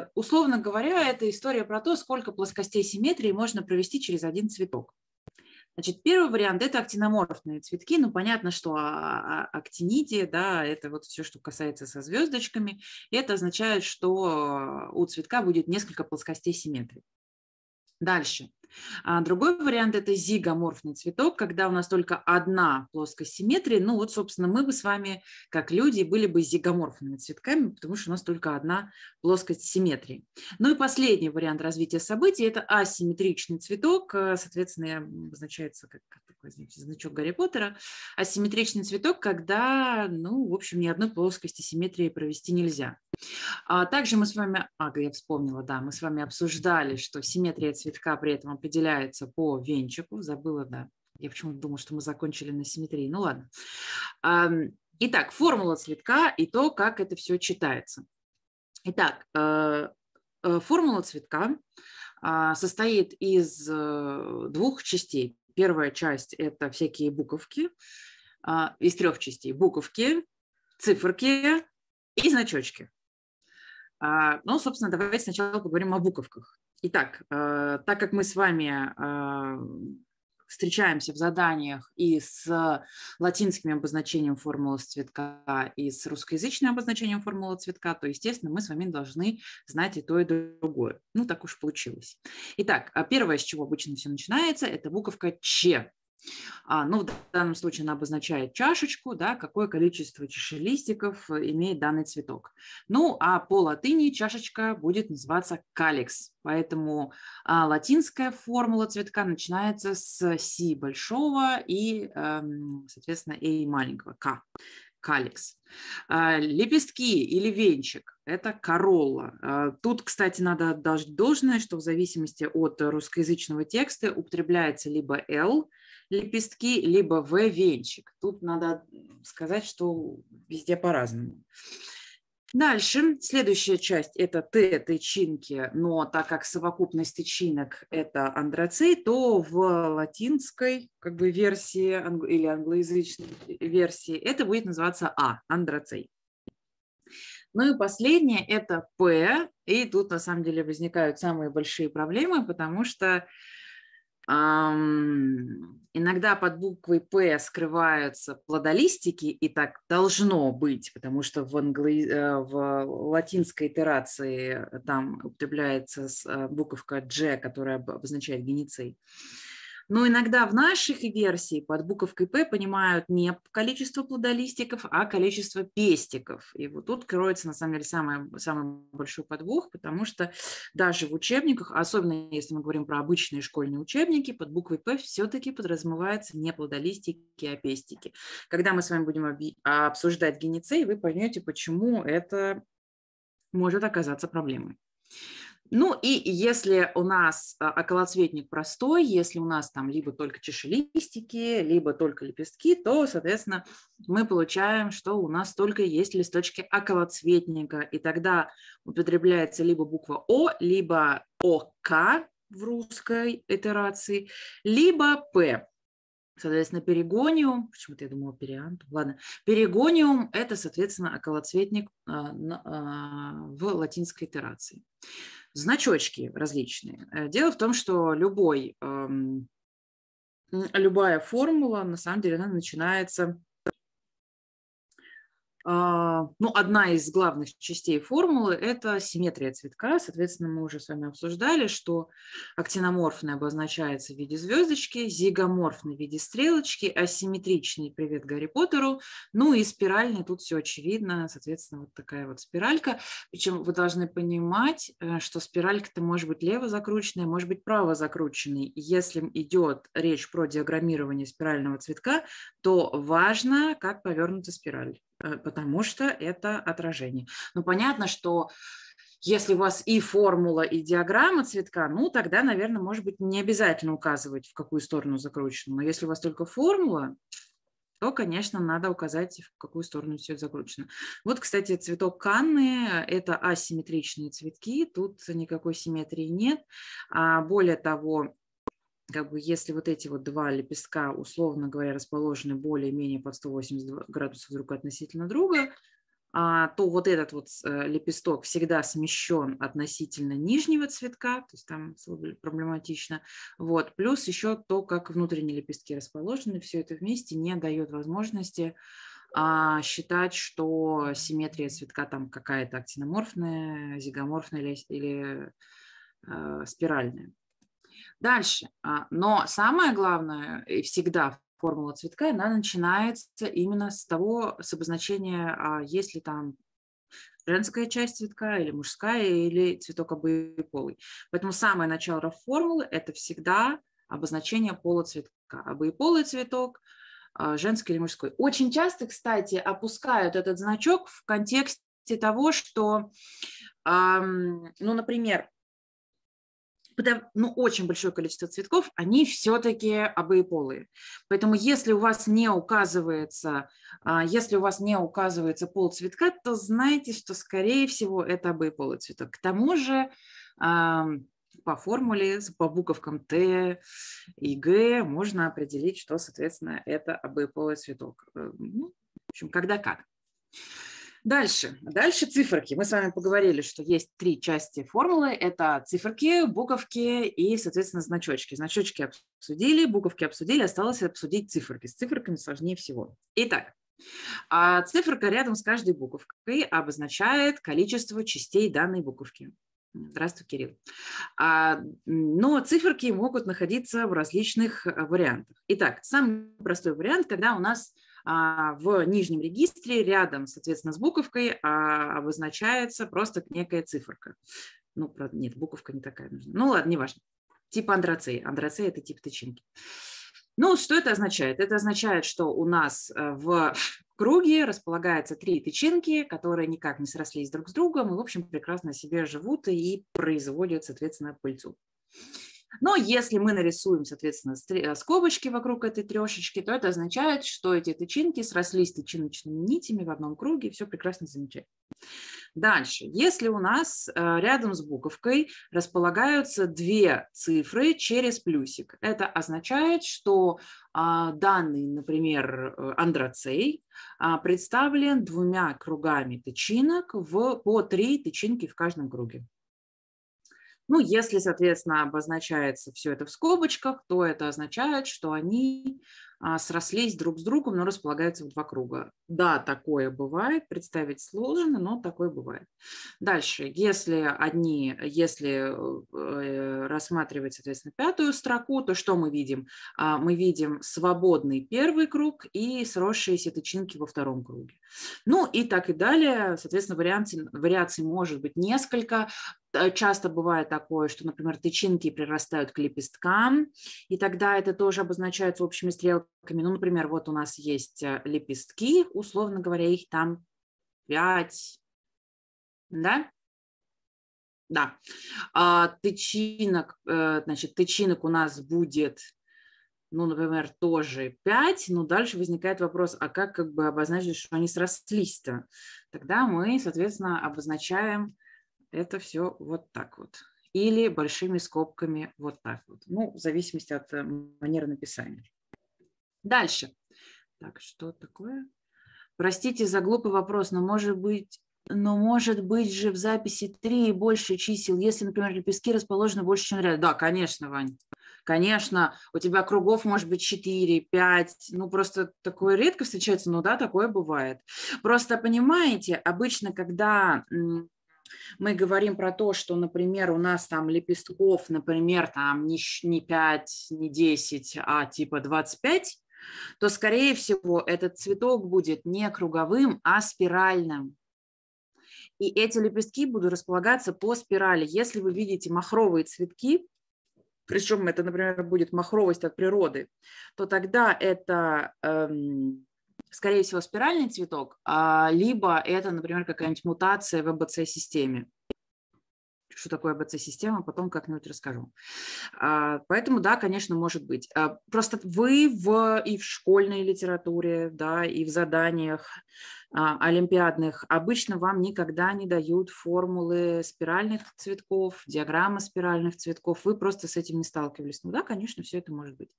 э, условно говоря, это история про то, сколько плоскостей симметрии можно провести через один цветок. Значит, первый вариант – это актиноморфные цветки. Ну, понятно, что актинидия, да, это вот все, что касается со звездочками. Это означает, что у цветка будет несколько плоскостей симметрии. Дальше. А другой вариант – это зигоморфный цветок, когда у нас только одна плоскость симметрии. Ну вот, собственно, мы бы с вами, как люди, были бы зигоморфными цветками, потому что у нас только одна плоскость симметрии. Ну и последний вариант развития событий – это асимметричный цветок, э, соответственно, обозначается как, такой значок Гарри Поттера. Асимметричный цветок, когда, ну, в общем, ни одной плоскости симметрии провести нельзя. А также мы с вами, ага, я вспомнила, да, мы с вами обсуждали, что симметрия цветка при этом определяется по венчику, забыла, да, я почему-то думала, что мы закончили на симметрии, ну ладно. Итак, формула цветка и то, как это все читается. Итак, э, э, формула цветка а, состоит из э, двух частей. Первая часть – это всякие буковки, а, из трех частей. Буковки, циферки и значочки. А, ну, собственно, давайте сначала поговорим о буковках. Итак, э, так как мы с вами а, встречаемся в заданиях и с латинским обозначением формулы цветка, и с русскоязычным обозначением формулы цветка, то, естественно, мы с вами должны знать и то, и другое. Ну, так уж получилось. Итак, а первое, с чего обычно все начинается, это буковка Ч. А, ну, в данном случае она обозначает чашечку, да, какое количество чашелистиков имеет данный цветок. Ну, а по латыни чашечка будет называться каликс. Поэтому а, латинская формула цветка начинается с си большого и, эм, соответственно, и маленького, к каликс. А, лепестки или венчик – это королла. А, тут, кстати, надо отдать должное, что в зависимости от русскоязычного текста употребляется либо «л», лепестки, либо В венчик. Тут надо сказать, что везде по-разному. Дальше, следующая часть – это Т, тычинки, но так как совокупность тычинок – это андроцей, то в латинской как бы, версии или англоязычной версии это будет называться А, андроцей. Ну и последнее – это П, и тут на самом деле возникают самые большие проблемы, потому что Иногда под буквой П скрываются плодолистики, и так должно быть, потому что в, англо... Э, в латинской итерации там употребляется э, буковка G, которая обозначает геницей. Но иногда в наших версии под буковкой П понимают не количество плодолистиков, а количество пестиков. И вот тут кроется, на самом деле, самый, самый большой подвох, потому что даже в учебниках, особенно если мы говорим про обычные школьные учебники, под буквой П все-таки подразумевается не плодолистики, а пестики. Когда мы с вами будем обсуждать геницей, вы поймете, почему это может оказаться проблемой. Ну и если у нас а, околоцветник простой, если у нас там либо только чашелистики, либо только лепестки, то, соответственно, мы получаем, что у нас только есть листочки околоцветника, и тогда употребляется либо буква О, либо ОК в русской итерации, либо П. Соответственно, перигониум, почему-то я думала периантум, ладно, перигониум – это, соответственно, околоцветник а, а, в латинской итерации значочки различные. Э, дело в том, что любой, любая формула, на самом деле, она начинается ну, одна из главных частей формулы – это симметрия цветка. Соответственно, мы уже с вами обсуждали, что актиноморфный обозначается в виде звездочки, зигоморфный в виде стрелочки, асимметричный – привет Гарри Поттеру, ну и спиральный, тут все очевидно, соответственно, вот такая вот спиралька. Причем вы должны понимать, э, что спиралька-то может быть лево закрученная, может быть право закрученной. Если идет речь про диаграммирование спирального цветка, то важно, как повернута спираль. Э, потому что это отражение. Но понятно, что если у вас и формула, и диаграмма цветка, ну, тогда, наверное, может быть, не обязательно указывать, в какую сторону закручено. Но если у вас только формула, то, конечно, надо указать, в какую сторону все закручено. Вот, кстати, цветок канны – это асимметричные цветки, тут никакой симметрии нет. А более того, как бы если вот эти вот два лепестка, условно говоря, расположены более-менее под 180 градусов друг относительно друга, а, то вот этот вот э, лепесток всегда смещен относительно нижнего цветка, то есть там проблематично. Вот. Плюс еще то, как внутренние лепестки расположены, все это вместе не дает возможности а, считать, что симметрия цветка там какая-то актиноморфная, зигоморфная или, или э, спиральная. Дальше. А, но самое главное и всегда формула цветка, она начинается именно с того, с обозначения, а есть ли там женская часть цветка или мужская, или цветок обоеполый. Поэтому самое начало формулы – это всегда обозначение пола цветка. Обоеполый цветок, а, женский или мужской. Очень часто, кстати, опускают этот значок в контексте того, что, ну, например, ну, очень большое количество цветков, они все-таки обоеполые. Поэтому если у вас не указывается, а, если у вас не указывается пол цветка, то знайте, что, скорее всего, это обоеполый цветок. К тому же по формуле, по буковкам Т и Г можно определить, что, соответственно, это обоеполый цветок. Э, ну, в общем, когда как. Дальше. Дальше циферки. Мы с вами поговорили, что есть три части формулы. Это циферки, буковки и, соответственно, значочки. Значочки обсудили, буковки обсудили, осталось обсудить циферки. С циферками сложнее всего. Итак, а циферка рядом с каждой буковкой обозначает количество частей данной буковки. Здравствуй, Кирилл. А, но циферки могут находиться в различных э, вариантах. Итак, самый простой вариант, когда у нас в нижнем регистре рядом, соответственно, с буковкой а, обозначается просто некая циферка. Ну, нет, буковка не такая нужна. Ну, ладно, неважно. Типа андрацей. Андрацей – это тип тычинки. Ну, что это означает? Это означает, что у нас э, в круге располагаются три тычинки, которые никак не срослись друг с другом и, в общем, прекрасно себе живут и производят, соответственно, пыльцу. Но если мы нарисуем, соответственно, э, скобочки вокруг этой трешечки, то это означает, что эти тычинки срослись тычиночными нитями в одном круге, и все прекрасно замечательно. Дальше. Если у нас э, рядом с буковкой располагаются две цифры через плюсик, это означает, что а, данный, например, э, андрацей а, представлен двумя кругами тычинок в, по три тычинки в каждом круге. Ну, если, соответственно, обозначается все это в скобочках, то это означает, что они а, срослись друг с другом, но располагаются в два круга. Да, такое бывает, представить сложно, но такое бывает. Дальше, если одни, если э, рассматривать, соответственно, пятую строку, то что мы видим? А, мы видим свободный первый круг и сросшиеся тычинки во втором круге. Ну и так и далее. Соответственно, вариаций, вариаций может быть несколько. Э, часто бывает такое, что, например, тычинки прирастают к лепесткам, и тогда это тоже обозначается общими стрелками. Ну, например, вот у нас есть э, лепестки, условно говоря, их там 5, да? Да. А, тычинок, э, значит, тычинок у нас будет ну, например, тоже 5, но дальше возникает вопрос, а как как бы обозначить, что они срослись-то? Тогда мы, соответственно, обозначаем это все вот так вот. Или большими скобками вот так вот. Ну, в зависимости от э, манеры написания. Дальше. Так, что такое? Простите за глупый вопрос, но может быть, но может быть же в записи 3 и больше чисел, если, например, лепестки расположены больше, чем ряд. Да, конечно, Вань. Конечно, у тебя кругов может быть 4, 5, ну просто такое редко встречается, но да, такое бывает. Просто понимаете, обычно, когда мы говорим про то, что, например, у нас там лепестков, например, там не, не 5, не 10, а типа 25, то, скорее всего, этот цветок будет не круговым, а спиральным. И эти лепестки будут располагаться по спирали. Если вы видите махровые цветки, причем это, например, будет махровость от природы, то тогда это эм, скорее всего, спиральный цветок, а, либо это, например, какая-нибудь мутация в АБЦ-системе. Что такое АБЦ-система, потом как-нибудь расскажу. А, поэтому, да, конечно, может быть. А, просто вы в, и в школьной литературе, да, и в заданиях а, олимпиадных, обычно вам никогда не дают формулы спиральных цветков, диаграммы спиральных цветков, вы просто с этим не сталкивались. Ну да, конечно, все это может быть.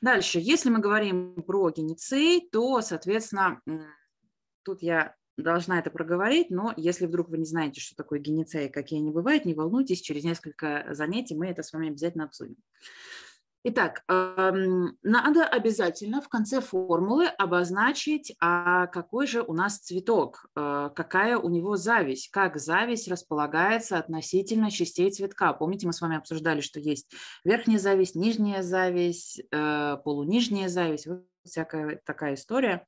Дальше, если мы говорим про геницей, то, соответственно, тут я должна это проговорить, но если вдруг вы не знаете, что такое геницея, какие они бывают, не волнуйтесь, через несколько занятий мы это с вами обязательно обсудим. Итак, надо обязательно в конце формулы обозначить, а какой же у нас цветок, э, какая у него зависть, как зависть располагается относительно частей цветка. Помните, мы с вами обсуждали, что есть верхняя зависть, нижняя зависть, э, полунижняя зависть, всякая такая история.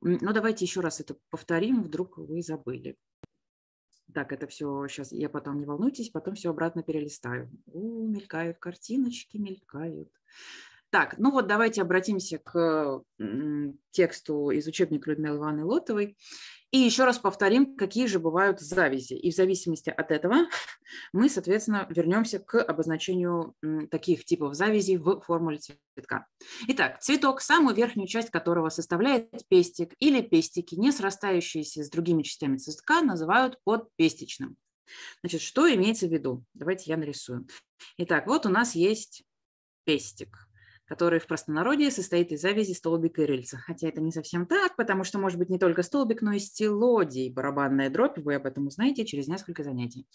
Но давайте еще раз это повторим, вдруг вы забыли. Так, это все сейчас, я потом, не волнуйтесь, потом все обратно перелистаю. О, мелькают картиночки, мелькают. Так, ну вот давайте обратимся к тексту из учебника Людмилы Ивановны Лотовой. И еще раз повторим, какие же бывают завязи. И в зависимости от этого мы, соответственно, вернемся к обозначению таких типов завязей в формуле цветка. Итак, цветок, самую верхнюю часть которого составляет пестик или пестики, не срастающиеся с другими частями цветка, называют подпестичным. Значит, что имеется в виду? Давайте я нарисую. Итак, вот у нас есть пестик который в простонародье состоит из завязи столбика и рыльца. Хотя это не совсем так, потому что может быть не только столбик, но и стелодий, барабанная дробь. Вы об этом узнаете через несколько занятий.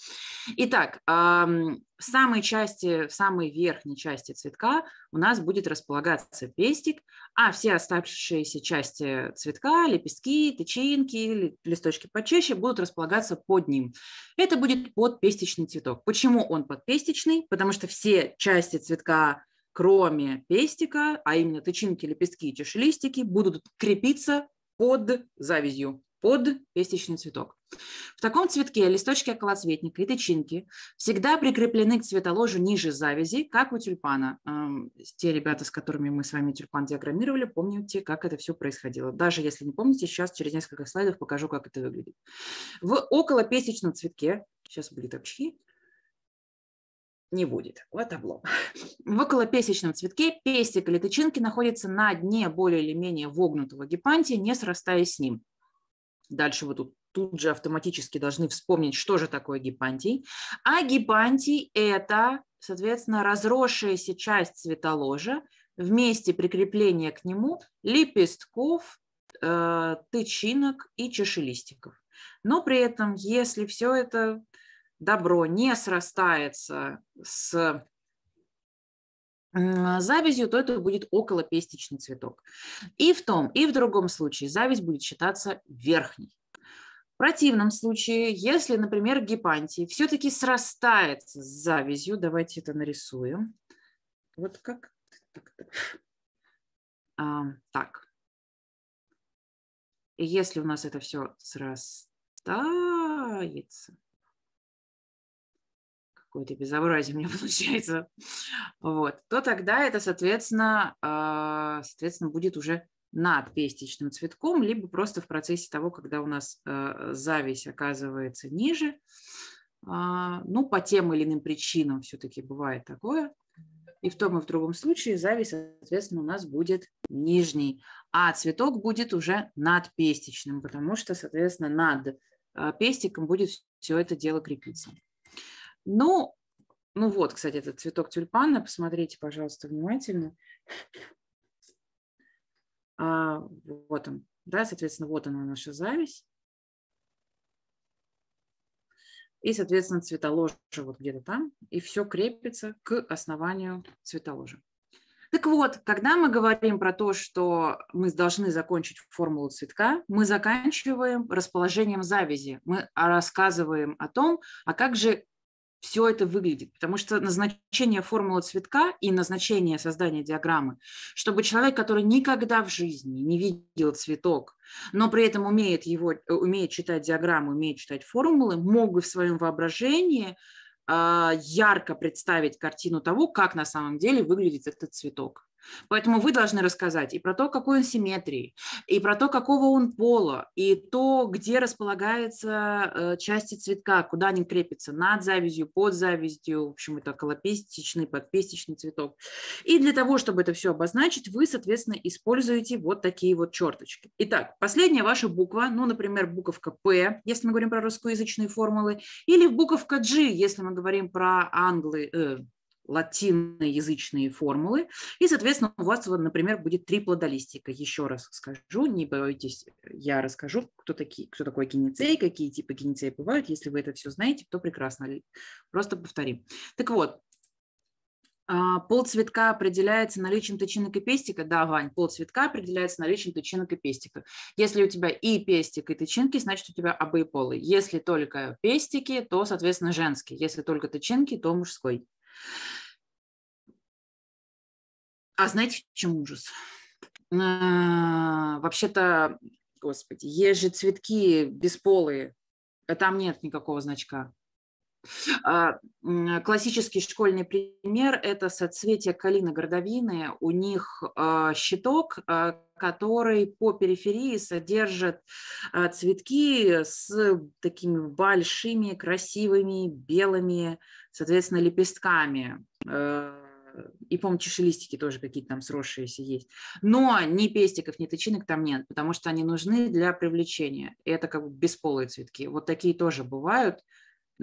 Итак, в самой части, в самой верхней части цветка у нас будет располагаться пестик, а все оставшиеся части цветка, лепестки, тычинки, листочки почаще будут располагаться под ним. Это будет подпестичный цветок. Почему он подпестичный? Потому что все части цветка кроме пестика, а именно тычинки, лепестки и чешелистики, будут крепиться под завязью, под пестичный цветок. В таком цветке листочки околоцветника и тычинки всегда прикреплены к цветоложу ниже завязи, как у тюльпана. Эм, те ребята, с которыми мы с вами тюльпан диаграммировали, помните, как это все происходило. Даже если не помните, сейчас через несколько слайдов покажу, как это выглядит. В околопестичном цветке, сейчас будет очки, не будет. Вот табло. В околопесечном цветке пестик или тычинки находятся на дне более или менее вогнутого гипантия, не срастаясь с ним. Дальше вы тут, тут же автоматически должны вспомнить, что же такое гипантий. А гипантий – это, соответственно, разросшаяся часть цветоложа, вместе прикрепления к нему лепестков, э, тычинок и чешелистиков. Но при этом, если все это добро не срастается с завязью, то это будет околопестичный цветок. И в том, и в другом случае зависть будет считаться верхней. В противном случае, если, например, гипантий все-таки срастается с завязью, давайте это нарисуем. Вот как. А, так. Если у нас это все срастается, какое-то безобразие у меня получается, вот, то тогда это, соответственно, а, соответственно, будет уже над пестичным цветком, либо просто в процессе того, когда у нас э, зависть оказывается ниже, а, ну, по тем или иным причинам все-таки бывает такое, и в том и в другом случае зависть, соответственно, у нас будет нижний, а цветок будет уже над пестичным, потому что, соответственно, над э, пестиком будет все это дело крепиться. Ну, ну вот, кстати, этот цветок тюльпана, посмотрите, пожалуйста, внимательно. А, вот он, да, соответственно, вот она наша зависть. И, соответственно, цветоложа вот где-то там, и все крепится к основанию цветоложа. Так вот, когда мы говорим про то, что мы должны закончить формулу цветка, мы заканчиваем расположением завязи. Мы рассказываем о том, а как же все это выглядит. Потому что назначение формулы цветка и назначение создания диаграммы, чтобы человек, который никогда в жизни не видел цветок, но при этом умеет, его, э, умеет читать диаграммы, умеет читать формулы, мог бы в своем воображении а, ярко представить картину того, как на самом деле выглядит этот цветок. Поэтому вы должны рассказать и про то, какой он симметрии, и про то, какого он пола, и то, где располагаются э, части цветка, куда они крепятся, над завязью, под завязью, в общем, это колопестичный, подпестичный цветок. И для того, чтобы это все обозначить, вы, соответственно, используете вот такие вот черточки. Итак, последняя ваша буква, ну, например, буковка П, если мы говорим про русскоязычные формулы, или буковка G, если мы говорим про англы, э, латиноязычные формулы. И, соответственно, у вас, например, будет три плодолистика. Еще раз скажу, не бойтесь, я расскажу, кто, такие, кто такой геницей, какие типы геницея бывают. Если вы это все знаете, то прекрасно. Просто повторим. Так вот, а, пол цветка определяется наличием тычинок и пестика. Да, Вань, пол цветка определяется наличием тычинок и пестика. Если у тебя и пестик, и тычинки, значит, у тебя обои полы. Если только пестики, то, соответственно, женский. Если только тычинки, то мужской. А знаете, в чем ужас? А, вообще-то, господи, есть же цветки бесполые, а там нет никакого значка. А, классический школьный пример – это соцветие калины гордовины. У них а, щиток, а, который по периферии содержит цветки с такими большими, красивыми, белыми, соответственно, лепестками. И, по-моему, чешелистики тоже какие-то там сросшиеся есть. Но ни пестиков, ни тычинок там нет, потому что они нужны для привлечения. И это как бы бесполые цветки. Вот такие тоже бывают –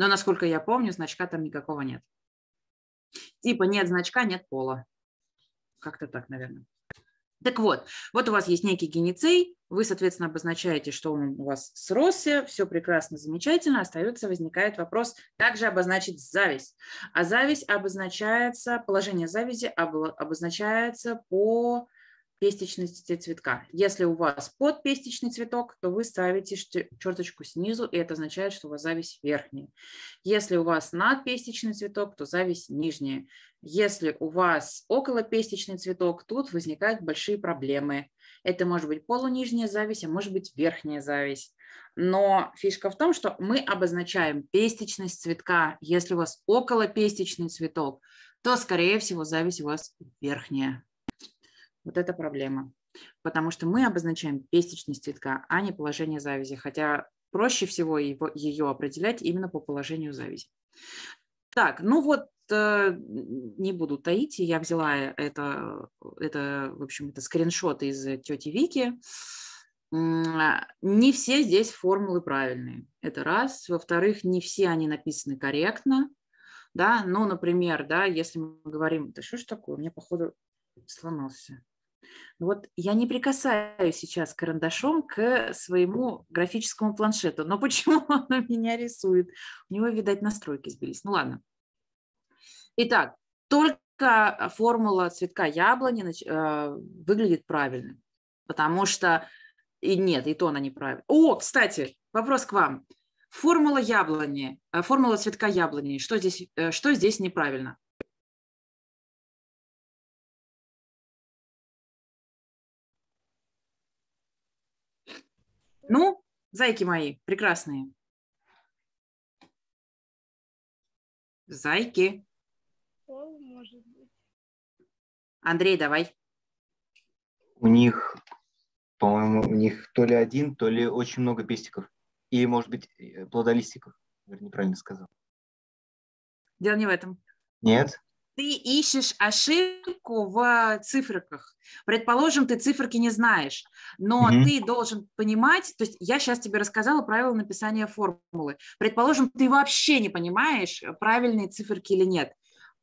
но, насколько я помню, значка там никакого нет. Типа нет значка, нет пола. Как-то так, наверное. Так вот, вот у вас есть некий геницей, вы, соответственно, обозначаете, что он у вас сросся, все прекрасно, замечательно, остается, возникает вопрос, как же обозначить зависть. А зависть обозначается, положение завязи обозначается по пестичности цветка. Если у вас подпестичный цветок, то вы ставите черточку снизу, и это означает, что у вас зависть верхняя. Если у вас надпестичный цветок, то зависть нижняя. Если у вас околопестичный цветок, тут возникают большие проблемы. Это может быть полунижняя зависть, а может быть верхняя зависть. Но фишка в том, что мы обозначаем пестичность цветка. Если у вас околопестичный цветок, то, скорее всего, зависть у вас верхняя. Вот это проблема. Потому что мы обозначаем пестичность цветка, а не положение завязи. Хотя проще всего его, ее определять именно по положению завязи. Так, ну вот э, не буду таить, я взяла это, это, в общем, это скриншот из тети Вики. Не все здесь формулы правильные. Это раз. Во-вторых, не все они написаны корректно. Да, ну, например, да, если мы говорим, да что ж такое, у меня, походу, сломался. Вот я не прикасаюсь сейчас карандашом к своему графическому планшету, но почему он меня рисует? У него, видать, настройки сбились. Ну ладно. Итак, только формула цветка яблони э, выглядит правильно, потому что и нет, и то она неправильна. О, кстати, вопрос к вам. Формула яблони, э, формула цветка яблони, что здесь, э, что здесь неправильно? Ну, зайки мои, прекрасные. Зайки. может быть. Андрей, давай. У них, по-моему, у них то ли один, то ли очень много пестиков. И, может быть, э, плодолистиков. Неправильно сказал. Дело не в этом. Нет ты ищешь ошибку в циферках. Предположим, ты циферки не знаешь, но mm-hmm. ты должен понимать, то есть я сейчас тебе рассказала правила написания формулы. Предположим, ты вообще не понимаешь, правильные циферки или нет.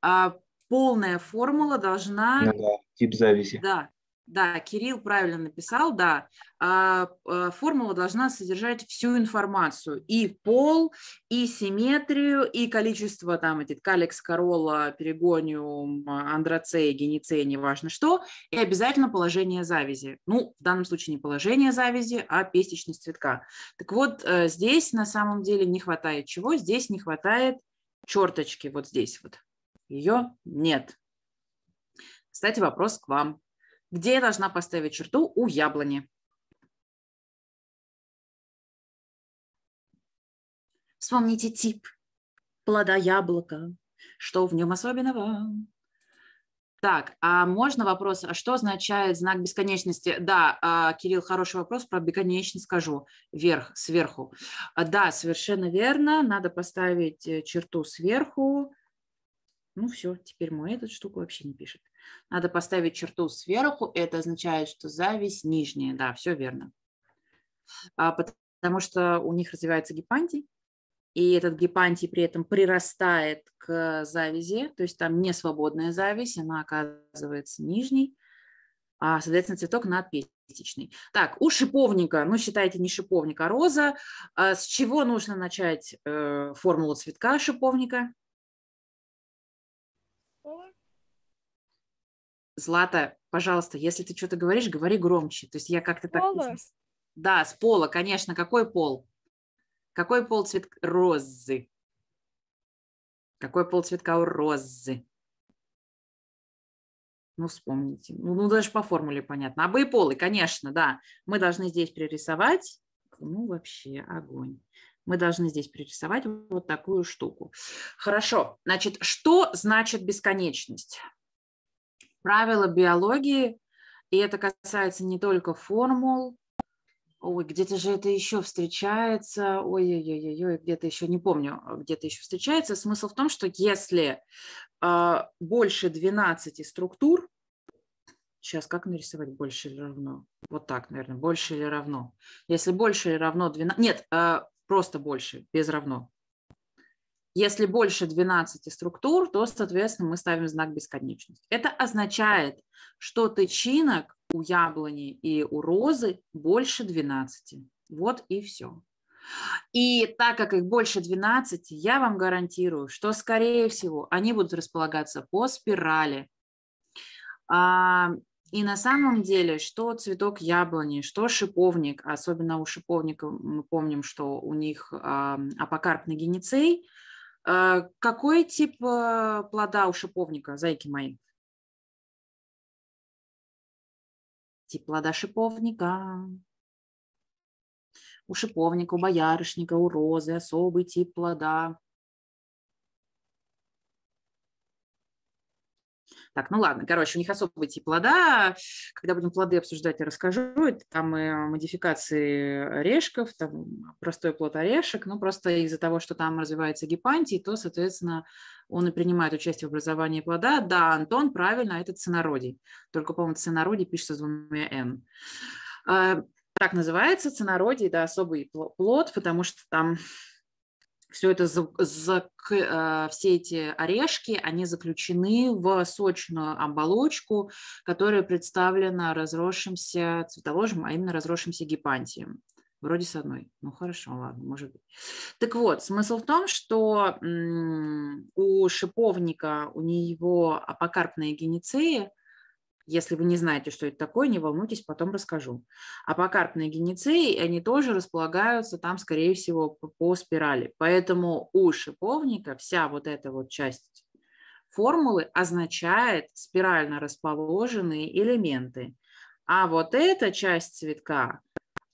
А полная формула должна... Ну, да, тип зависи. Да, да, Кирилл правильно написал, да. А, а, формула должна содержать всю информацию. И пол, и симметрию, и количество там этих каликс, корола, перегониум, андроцея, геницея, неважно что. И обязательно положение завязи. Ну, в данном случае не положение завязи, а пестичность цветка. Так вот, э, здесь на самом деле не хватает чего? Здесь не хватает черточки вот здесь вот. Ее нет. Кстати, вопрос к вам. Где я должна поставить черту у яблони? Вспомните тип плода яблока, что в нем особенного. Так, а можно вопрос, а что означает знак бесконечности? Да, а, Кирилл, хороший вопрос, про бесконечность скажу, вверх, сверху. А, да, совершенно верно, надо поставить э, черту сверху. Ну все, теперь мой этот штуку вообще не пишет. Надо поставить черту сверху, это означает, что зависть нижняя. Да, все верно. А, потому что у них развивается гипантий, и этот гипантий при этом прирастает к завязи, то есть там не свободная завязь, она оказывается нижней, а, соответственно, цветок надпестичный. Так, у шиповника, ну, считайте, не шиповник, а роза. А с чего нужно начать э, формулу цветка шиповника? Злата, пожалуйста, если ты что-то говоришь, говори громче. То есть я как-то так... Да, с пола, конечно. Какой пол? Какой пол цвет розы? Какой пол цветка у розы? Ну, вспомните. Ну, ну, даже по формуле понятно. Обоеполый, конечно, да. Мы должны здесь пририсовать. Ну, вообще, огонь. Мы должны здесь пририсовать вот такую штуку. Хорошо. Значит, что значит бесконечность? Правила биологии, и это касается не только формул, Ой, где-то же это еще встречается. Ой-ой-ой, где-то еще не помню, где-то еще встречается. Смысл в том, что если э, больше 12 структур, сейчас как нарисовать больше или равно? Вот так, наверное, больше или равно. Если больше или равно 12, нет, э, просто больше, без равно. Если больше 12 структур, то, соответственно, мы ставим знак бесконечности. Это означает, что тычинок у яблони и у розы больше 12. Вот и все. И так как их больше 12, я вам гарантирую, что, скорее всего, они будут располагаться по спирали. А, и на самом деле, что цветок яблони, что шиповник, особенно у шиповника мы помним, что у них апокарпный геницей. А, какой тип а, плода у шиповника, зайки мои? тип плода шиповника. У шиповника, у боярышника, у розы особый тип плода. Так, ну ладно, короче, у них особый тип плода. Когда будем плоды обсуждать, я расскажу. Это там и модификации орешков, там простой плод орешек, но просто из-за того, что там развивается гипантий, то, соответственно, он и принимает участие в образовании плода. Да, Антон, правильно, это ценородий. Только, по-моему, ценородий пишется с двумя «н». А, так называется ценородий, да, особый плод, потому что там все это, э, все эти орешки, они заключены в сочную оболочку, которая представлена разросшимся цветоложем, а именно разросшимся гипантием. Вроде с одной. Ну хорошо, ладно, может быть. Так вот, смысл в том, что у шиповника, у него апокарпные геницеи, если вы не знаете, что это такое, не волнуйтесь, потом расскажу. Апокарпные геницеи, они тоже располагаются там, скорее всего, по, по спирали. Поэтому у шиповника вся вот эта вот часть формулы означает спирально расположенные элементы. А вот эта часть цветка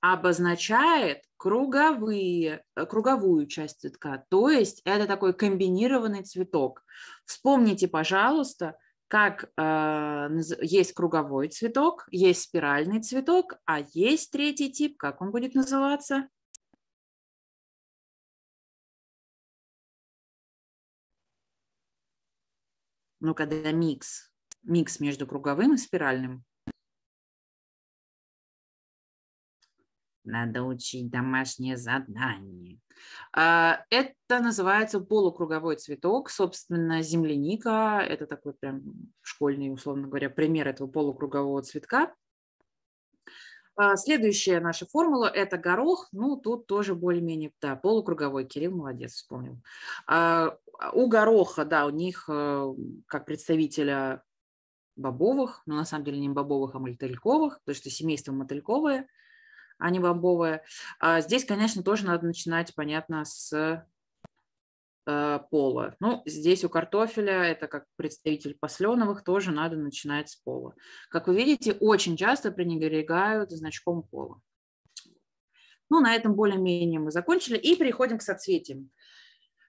обозначает круговые, э, круговую часть цветка. То есть это такой комбинированный цветок. Вспомните, пожалуйста, как э, есть круговой цветок, есть спиральный цветок, а есть третий тип, как он будет называться? Ну, когда микс, микс между круговым и спиральным. Надо учить домашнее задание. А, это называется полукруговой цветок, собственно, земляника. Это такой прям школьный, условно говоря, пример этого полукругового цветка. А, следующая наша формула – это горох. Ну, тут тоже более-менее, да, полукруговой. Кирилл молодец, вспомнил. А, у гороха, да, у них, э, как представителя бобовых, но на самом деле не бобовых, а мотыльковых, потому что семейство мотыльковое – а не бобовое. А здесь, конечно, тоже надо начинать, понятно, с э, пола. Ну, здесь у картофеля, это как представитель посленовых, тоже надо начинать с пола. Как вы видите, очень часто пренебрегают значком пола. Ну, на этом более-менее мы закончили и переходим к соцветиям.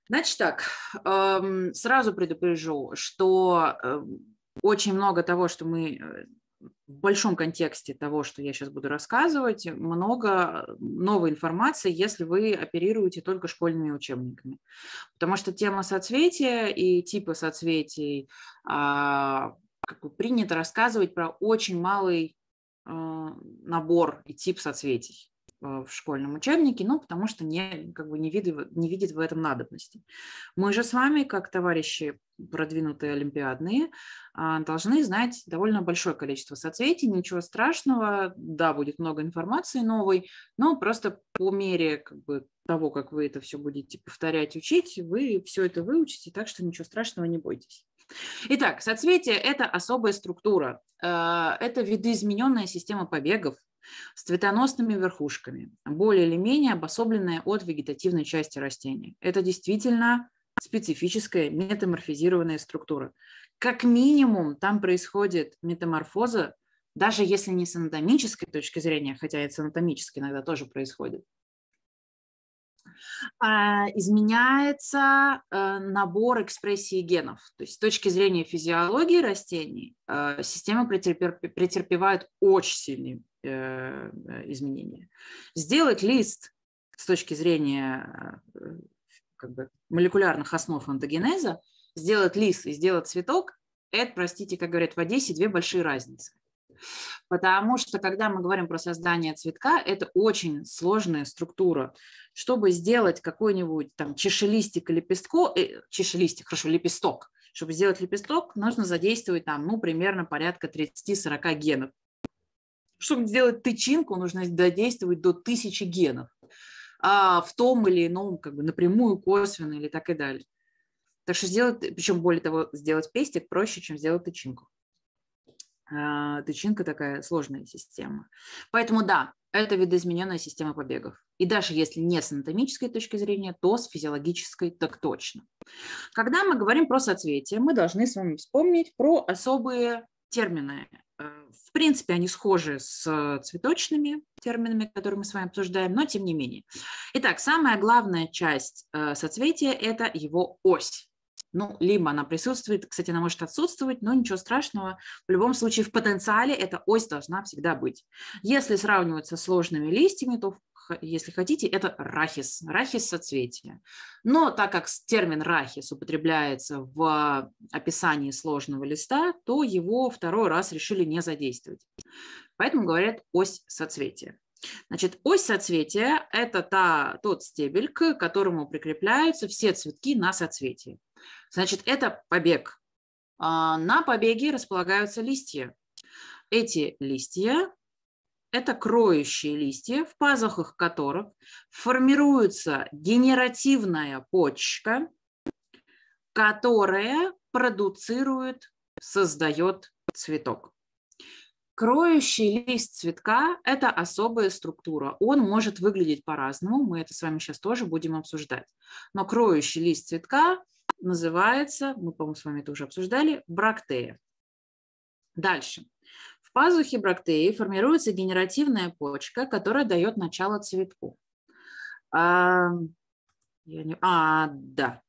Значит так, эм, сразу предупрежу, что эм, очень много того, что мы э, в большом контексте того, что я сейчас буду рассказывать, много новой информации, если вы оперируете только школьными учебниками. Потому что тема соцветия и типы соцветий а, как бы принято рассказывать про очень малый а, набор и тип соцветий. В школьном учебнике, ну, потому что не, как бы не, видит, не видит в этом надобности. Мы же с вами, как товарищи продвинутые олимпиадные, а, должны знать довольно большое количество соцветий, ничего страшного, да, будет много информации новой, но просто по мере как бы, того, как вы это все будете повторять, учить, вы все это выучите, так что ничего страшного не бойтесь. Итак, соцветие – это особая структура, а, это видоизмененная система побегов, с цветоносными верхушками, более или менее обособленная от вегетативной части растения. Это действительно специфическая метаморфизированная структура. Как минимум там происходит метаморфоза, даже если не с анатомической точки зрения, хотя и с анатомической иногда тоже происходит, а, изменяется э, набор экспрессии генов. То есть с точки зрения физиологии растений э, система претерпевает очень сильные изменения. Сделать лист с точки зрения как бы, молекулярных основ антогенеза, сделать лист и сделать цветок, это, простите, как говорят в Одессе, две большие разницы. Потому что, когда мы говорим про создание цветка, это очень сложная структура. Чтобы сделать какой-нибудь там чешелистик лепестко, э, чешелистик, хорошо, лепесток, чтобы сделать лепесток, нужно задействовать там, ну, примерно порядка 30-40 генов. Чтобы сделать тычинку, нужно задействовать до тысячи генов а, в том или ином, как бы напрямую, косвенно или так и далее. Так что сделать, причем более того, сделать пестик проще, чем сделать тычинку. А, тычинка такая сложная система. Поэтому да, это видоизмененная система побегов. И даже если не с анатомической точки зрения, то с физиологической так точно. Когда мы говорим про соцветие, мы должны с вами вспомнить про особые термины. Э, в принципе, они схожи с цветочными терминами, которые мы с вами обсуждаем, но тем не менее. Итак, самая главная часть э, соцветия – это его ось. Ну, либо она присутствует, кстати, она может отсутствовать, но ничего страшного. В любом случае, в потенциале эта ось должна всегда быть. Если сравнивать со сложными листьями, то если хотите, это рахис, рахис соцветия. Но так как термин рахис употребляется в описании сложного листа, то его второй раз решили не задействовать. Поэтому говорят ось соцветия. Значит, ось соцветия – это та, тот стебель, к которому прикрепляются все цветки на соцветии. Значит, это побег. А, на побеге располагаются листья. Эти листья это кроющие листья, в пазухах которых формируется генеративная почка, которая продуцирует, создает цветок. Кроющий лист цветка – это особая структура. Он может выглядеть по-разному, мы это с вами сейчас тоже будем обсуждать. Но кроющий лист цветка называется, мы, по-моему, с вами это уже обсуждали, брактея. Дальше пазухе брактеи формируется генеративная почка, которая дает начало цветку. А, я не, а да,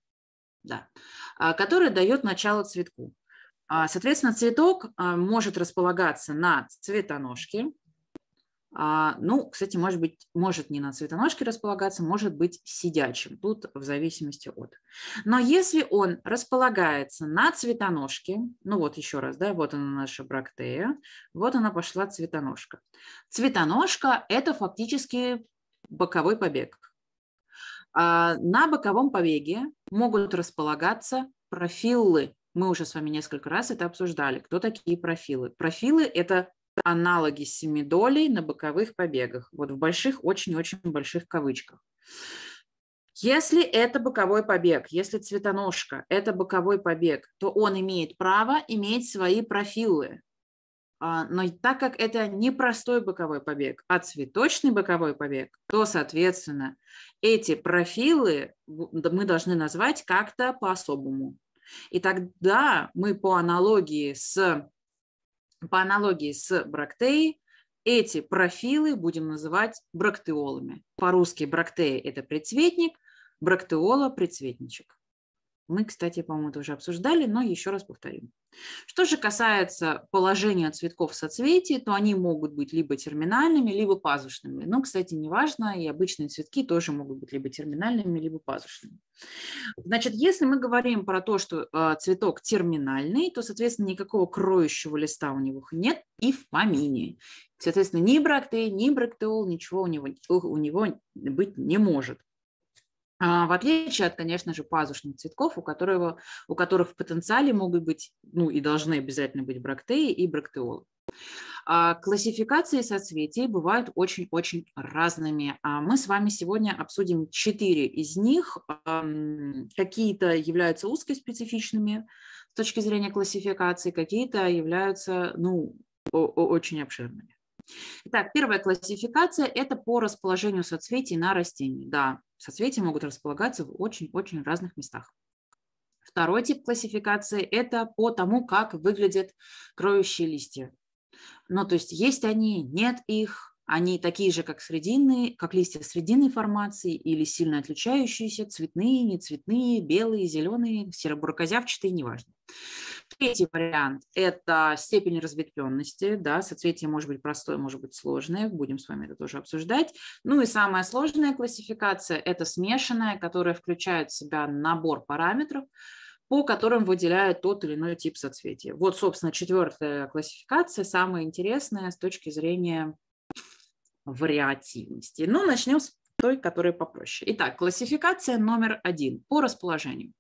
да, а, которая дает начало цветку. А, соответственно, цветок а, может располагаться на цветоножке, ну, кстати, может быть, может не на цветоножке располагаться, может быть сидячим, тут в зависимости от. Но если он располагается на цветоножке, ну вот еще раз, да, вот она наша брактея, вот она пошла цветоножка. Цветоножка – это фактически боковой побег. А, на боковом побеге могут располагаться профилы. Мы уже с вами несколько раз это обсуждали. Кто такие профилы? Профилы – это аналоги семидолей на боковых побегах, вот в больших, очень-очень больших кавычках. Если это боковой побег, если цветоножка – это боковой побег, то он имеет право иметь свои профилы. А, но так как это не простой боковой побег, а цветочный боковой побег, то, соответственно, эти профилы мы должны назвать как-то по-особому. И тогда мы по аналогии с по аналогии с брактеей, эти профилы будем называть брактеолами. По-русски брактея – это предцветник, брактеола – предцветничек. Мы, кстати, по-моему, это уже обсуждали, но еще раз повторим. Что же касается положения цветков в соцветии, то они могут быть либо терминальными, либо пазушными. Но, кстати, неважно, и обычные цветки тоже могут быть либо терминальными, либо пазушными. Значит, если мы говорим про то, что э, цветок терминальный, то, соответственно, никакого кроющего листа у него нет и в помине. Соответственно, ни брактей, ни брактеол, ничего у него, у него быть не может. А, в отличие от, конечно же, пазушных цветков, у, которого, у которых в потенциале могут быть, ну и должны обязательно быть брактеи и брактеолы. А, классификации соцветий бывают очень-очень разными. А мы с вами сегодня обсудим четыре из них. Какие-то являются узкоспецифичными с точки зрения классификации, какие-то являются ну, очень обширными. Итак, первая классификация – это по расположению соцветий на растении. Да, соцветия могут располагаться в очень-очень разных местах. Второй тип классификации – это по тому, как выглядят кроющие листья. Ну, то есть есть они, нет их, они такие же, как срединные, как листья срединной формации или сильно отличающиеся, цветные, нецветные, белые, зеленые, серобурокозявчатые, неважно. Третий вариант – это степень разветвленности. Да, соцветие может быть простое, может быть сложное. Будем с вами это тоже обсуждать. Ну и самая сложная классификация – это смешанная, которая включает в себя набор параметров, по которым выделяют тот или иной тип соцветия. Вот, собственно, четвертая классификация, самая интересная с точки зрения вариативности. Ну, начнем с той, которая попроще. Итак, классификация номер один по расположению.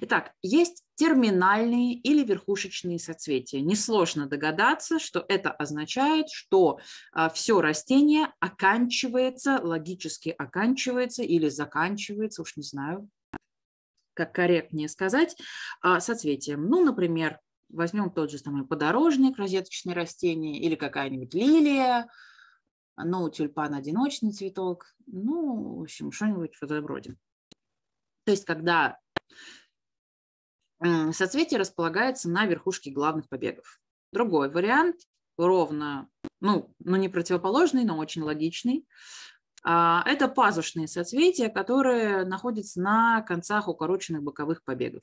Итак, есть терминальные или верхушечные соцветия. Несложно догадаться, что это означает, что а, все растение оканчивается, логически оканчивается или заканчивается, уж не знаю, как корректнее сказать, а, соцветием. Ну, например, возьмем тот же самый подорожник, розеточное растение или какая-нибудь лилия, ну, тюльпан одиночный цветок, ну, в общем, что-нибудь в этом роде. То есть, когда соцветие располагается на верхушке главных побегов. Другой вариант, ровно, ну, ну не противоположный, но очень логичный, а, это пазушные соцветия, которые находятся на концах укороченных боковых побегов.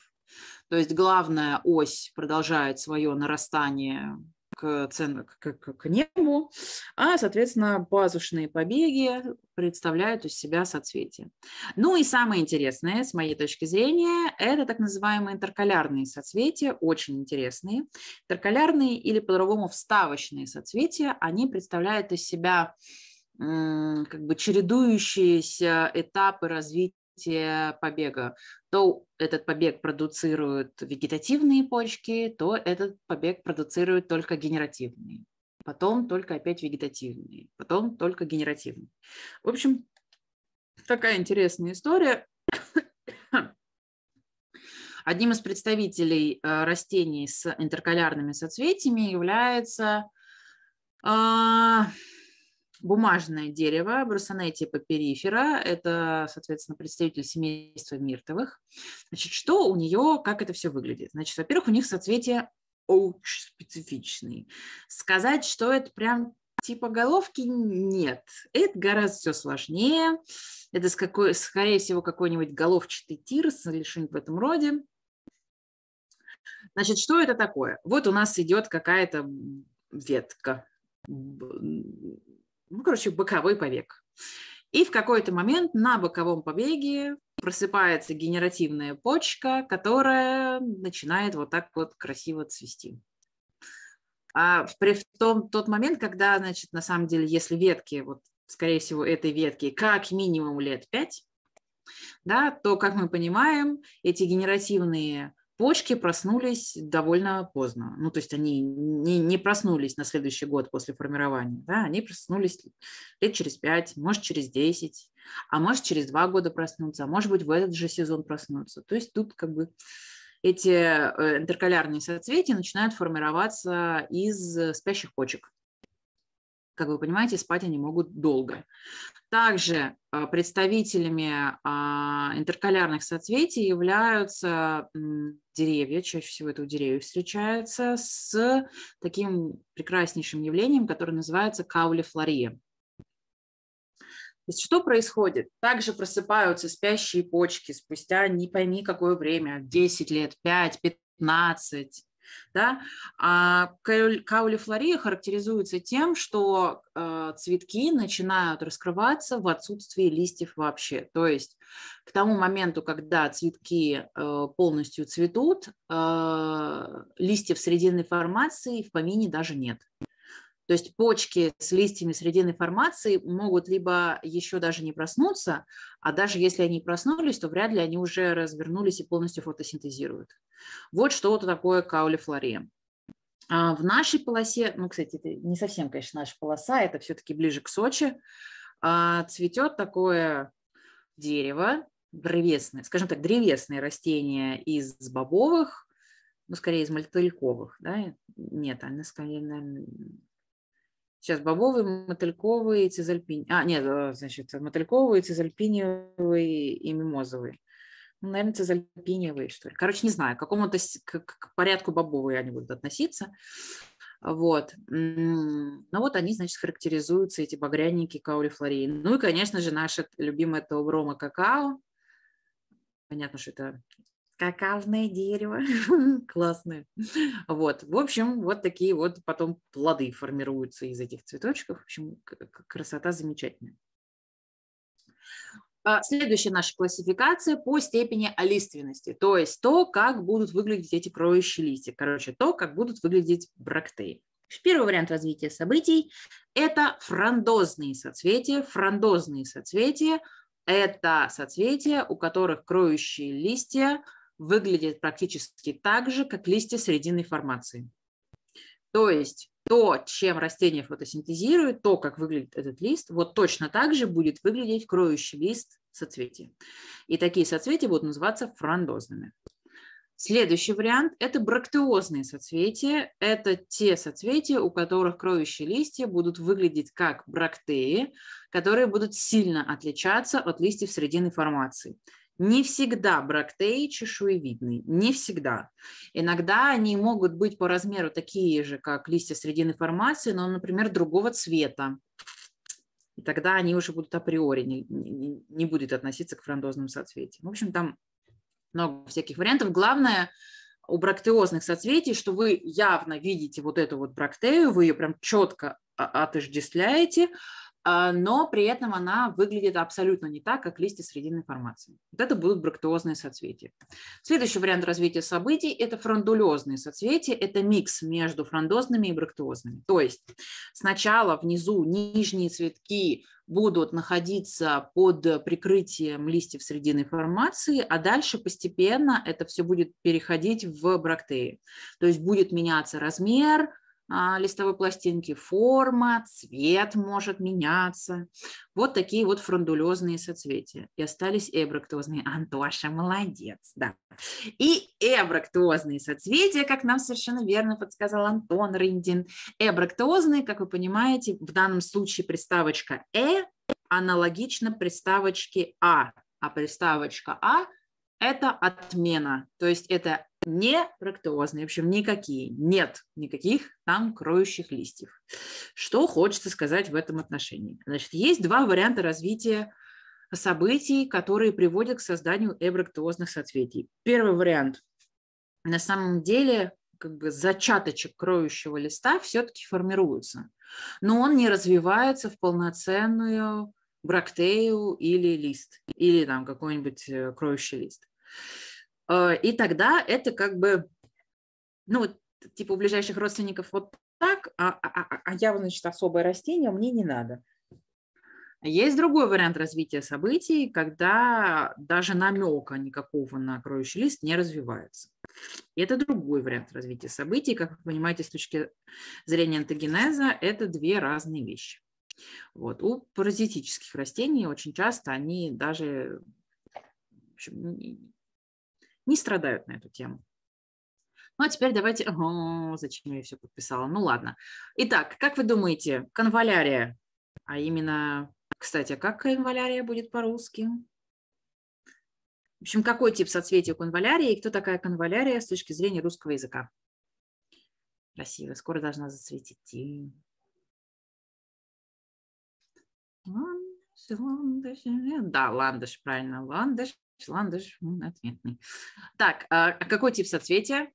То есть главная ось продолжает свое нарастание к, к, к, к небу, а, соответственно, пазушные побеги представляют из себя соцветия. Ну и самое интересное, с моей точки зрения, это так называемые интеркалярные соцветия, очень интересные. Интеркалярные или по-другому вставочные соцветия, они представляют из себя как бы чередующиеся этапы развития побега. То этот побег продуцирует вегетативные почки, то этот побег продуцирует только генеративные. Потом только опять вегетативные, потом только генеративные. В общем, такая интересная история. Одним из представителей э, растений с интеркалярными соцветиями является а, бумажное дерево Брусонетти паперифера. Это, соответственно, представитель семейства миртовых. Значит, что у нее, как это все выглядит? Значит, во-первых, у них соцветия очень специфичные. Сказать, что это прям типа головки нет. Это гораздо все сложнее. Это, скорее всего, какой-нибудь головчатый тирс или что-нибудь в этом роде. Значит, что это такое? Вот у нас идет какая-то ветка ну, короче, боковой побег. И в какой-то момент на боковом побеге просыпается генеративная почка, которая начинает вот так вот красиво цвести. А при том, тот момент, когда, значит, на самом деле, если ветки, вот, скорее всего, этой ветки как минимум лет 5, да, то, как мы понимаем, эти генеративные почки проснулись довольно поздно. Ну, то есть они не, не проснулись на следующий год после формирования, да, они проснулись лет через пять, может, через десять, а может, через два года проснуться, а может быть, в этот же сезон проснуться. То есть тут как бы эти э, интеркалярные соцветия начинают формироваться из спящих почек как вы понимаете, спать они могут долго. Также а, представителями а, интеркалярных соцветий являются деревья, чаще всего это у деревьев встречается, с таким прекраснейшим явлением, которое называется каулифлория. есть что происходит? Также просыпаются спящие почки спустя не пойми какое время, 10 лет, 5, 15, да? А каулифлория характеризуется тем, что э, цветки начинают раскрываться в отсутствии листьев вообще. То есть к тому моменту, когда цветки э, полностью цветут, э, листьев срединной формации в помине даже нет. То есть почки с листьями срединной формации могут либо еще даже не проснуться, а даже если они проснулись, то вряд ли они уже развернулись и полностью фотосинтезируют. Вот что это такое каулифлория. А в нашей полосе, ну, кстати, это не совсем, конечно, наша полоса, это все-таки ближе к Сочи, а, цветет такое дерево, древесное, скажем так, древесное растение из бобовых, ну, скорее из мотыльковых, да, нет, оно скорее, наверное, Сейчас бобовый, мотыльковый, цизальпини. А, нет, э, значит, мотыльковый, цизальпиниевый и мимозовый. Ну, наверное, цизальпиниевые, что ли. Короче, не знаю, к какому-то к, к порядку бобовые они будут относиться. Вот. Ну вот они, значит, характеризуются, эти багряники каулифлории. Ну и, конечно же, наше любимое тауброма какао. Понятно, что это какавное дерево, классное. Вот, в общем, вот такие вот потом плоды формируются из этих цветочков. В общем, красота замечательная. А, следующая наша классификация по степени олиственности, то есть то, как будут выглядеть эти кроющие листья. Короче, то, как будут выглядеть брактеи. Первый вариант развития событий – это фрондозные соцветия. Фрондозные соцветия – это соцветия, у которых кроющие листья выглядят практически так же, как листья срединной формации. То есть то, чем растение фотосинтезирует, то, как выглядит этот лист, вот точно так же будет выглядеть кроющий лист соцветия. И такие соцветия будут называться фрондозными. Следующий вариант – это брактеозные соцветия. Это те соцветия, у которых кроющие листья будут выглядеть как брактеи, которые будут сильно отличаться от листьев срединной формации. Не всегда брактеи чешуевидные, не всегда. Иногда они могут быть по размеру такие же, как листья срединной формации, но, например, другого цвета. И тогда они уже будут априори, не, не, не будет относиться к фрондозным соцветиям. В общем, там много всяких вариантов. Главное у брактеозных соцветий, что вы явно видите вот эту вот брактею, вы ее прям четко отождествляете, а, но при этом она выглядит абсолютно не так, как листья срединной формации. Вот это будут брактиозные соцветия. Следующий вариант развития событий – это фрондулезные соцветия. Это микс между фрондозными и брактиозными. То есть сначала внизу нижние цветки будут находиться под прикрытием листьев срединной формации, а дальше постепенно это все будет переходить в брактеи. То есть будет меняться размер, а, листовой пластинки, форма, цвет может меняться. Вот такие вот фрондулезные соцветия. И остались эбрактозные. Антоша, молодец, да. И эбрактозные соцветия, как нам совершенно верно подсказал Антон Рындин. Эбрактозные, как вы понимаете, в данном случае приставочка «э» аналогична приставочке «а». А приставочка «а» – это отмена, то есть это не фруктозные, в общем, никакие, нет никаких там кроющих листьев. Что хочется сказать в этом отношении? Значит, есть два варианта развития событий, которые приводят к созданию эбрактозных соцветий. Первый вариант. На самом деле, как бы зачаточек кроющего листа все-таки формируется, но он не развивается в полноценную брактею или лист, или там какой-нибудь э, кроющий лист. Э, и тогда это как бы, ну, типа у ближайших родственников вот так, а, а, а, а я, значит, особое растение, мне не надо. Есть другой вариант развития событий, когда даже намека никакого на кроющий лист не развивается. И это другой вариант развития событий. Как вы понимаете, с точки зрения антогенеза, это две разные вещи. Вот. У паразитических растений очень часто они даже общем, не страдают на эту тему. Ну, а теперь давайте... О, зачем я все подписала? Ну, ладно. Итак, как вы думаете, конвалярия, а именно... Кстати, а как конвалярия будет по-русски? В общем, какой тип соцветия у конвалярии и кто такая конвалярия с точки зрения русского языка? Красиво, скоро должна зацветить. ландыш. Да, ландыш, правильно. Ландыш, ландыш, ответный. Так, а какой тип соцветия?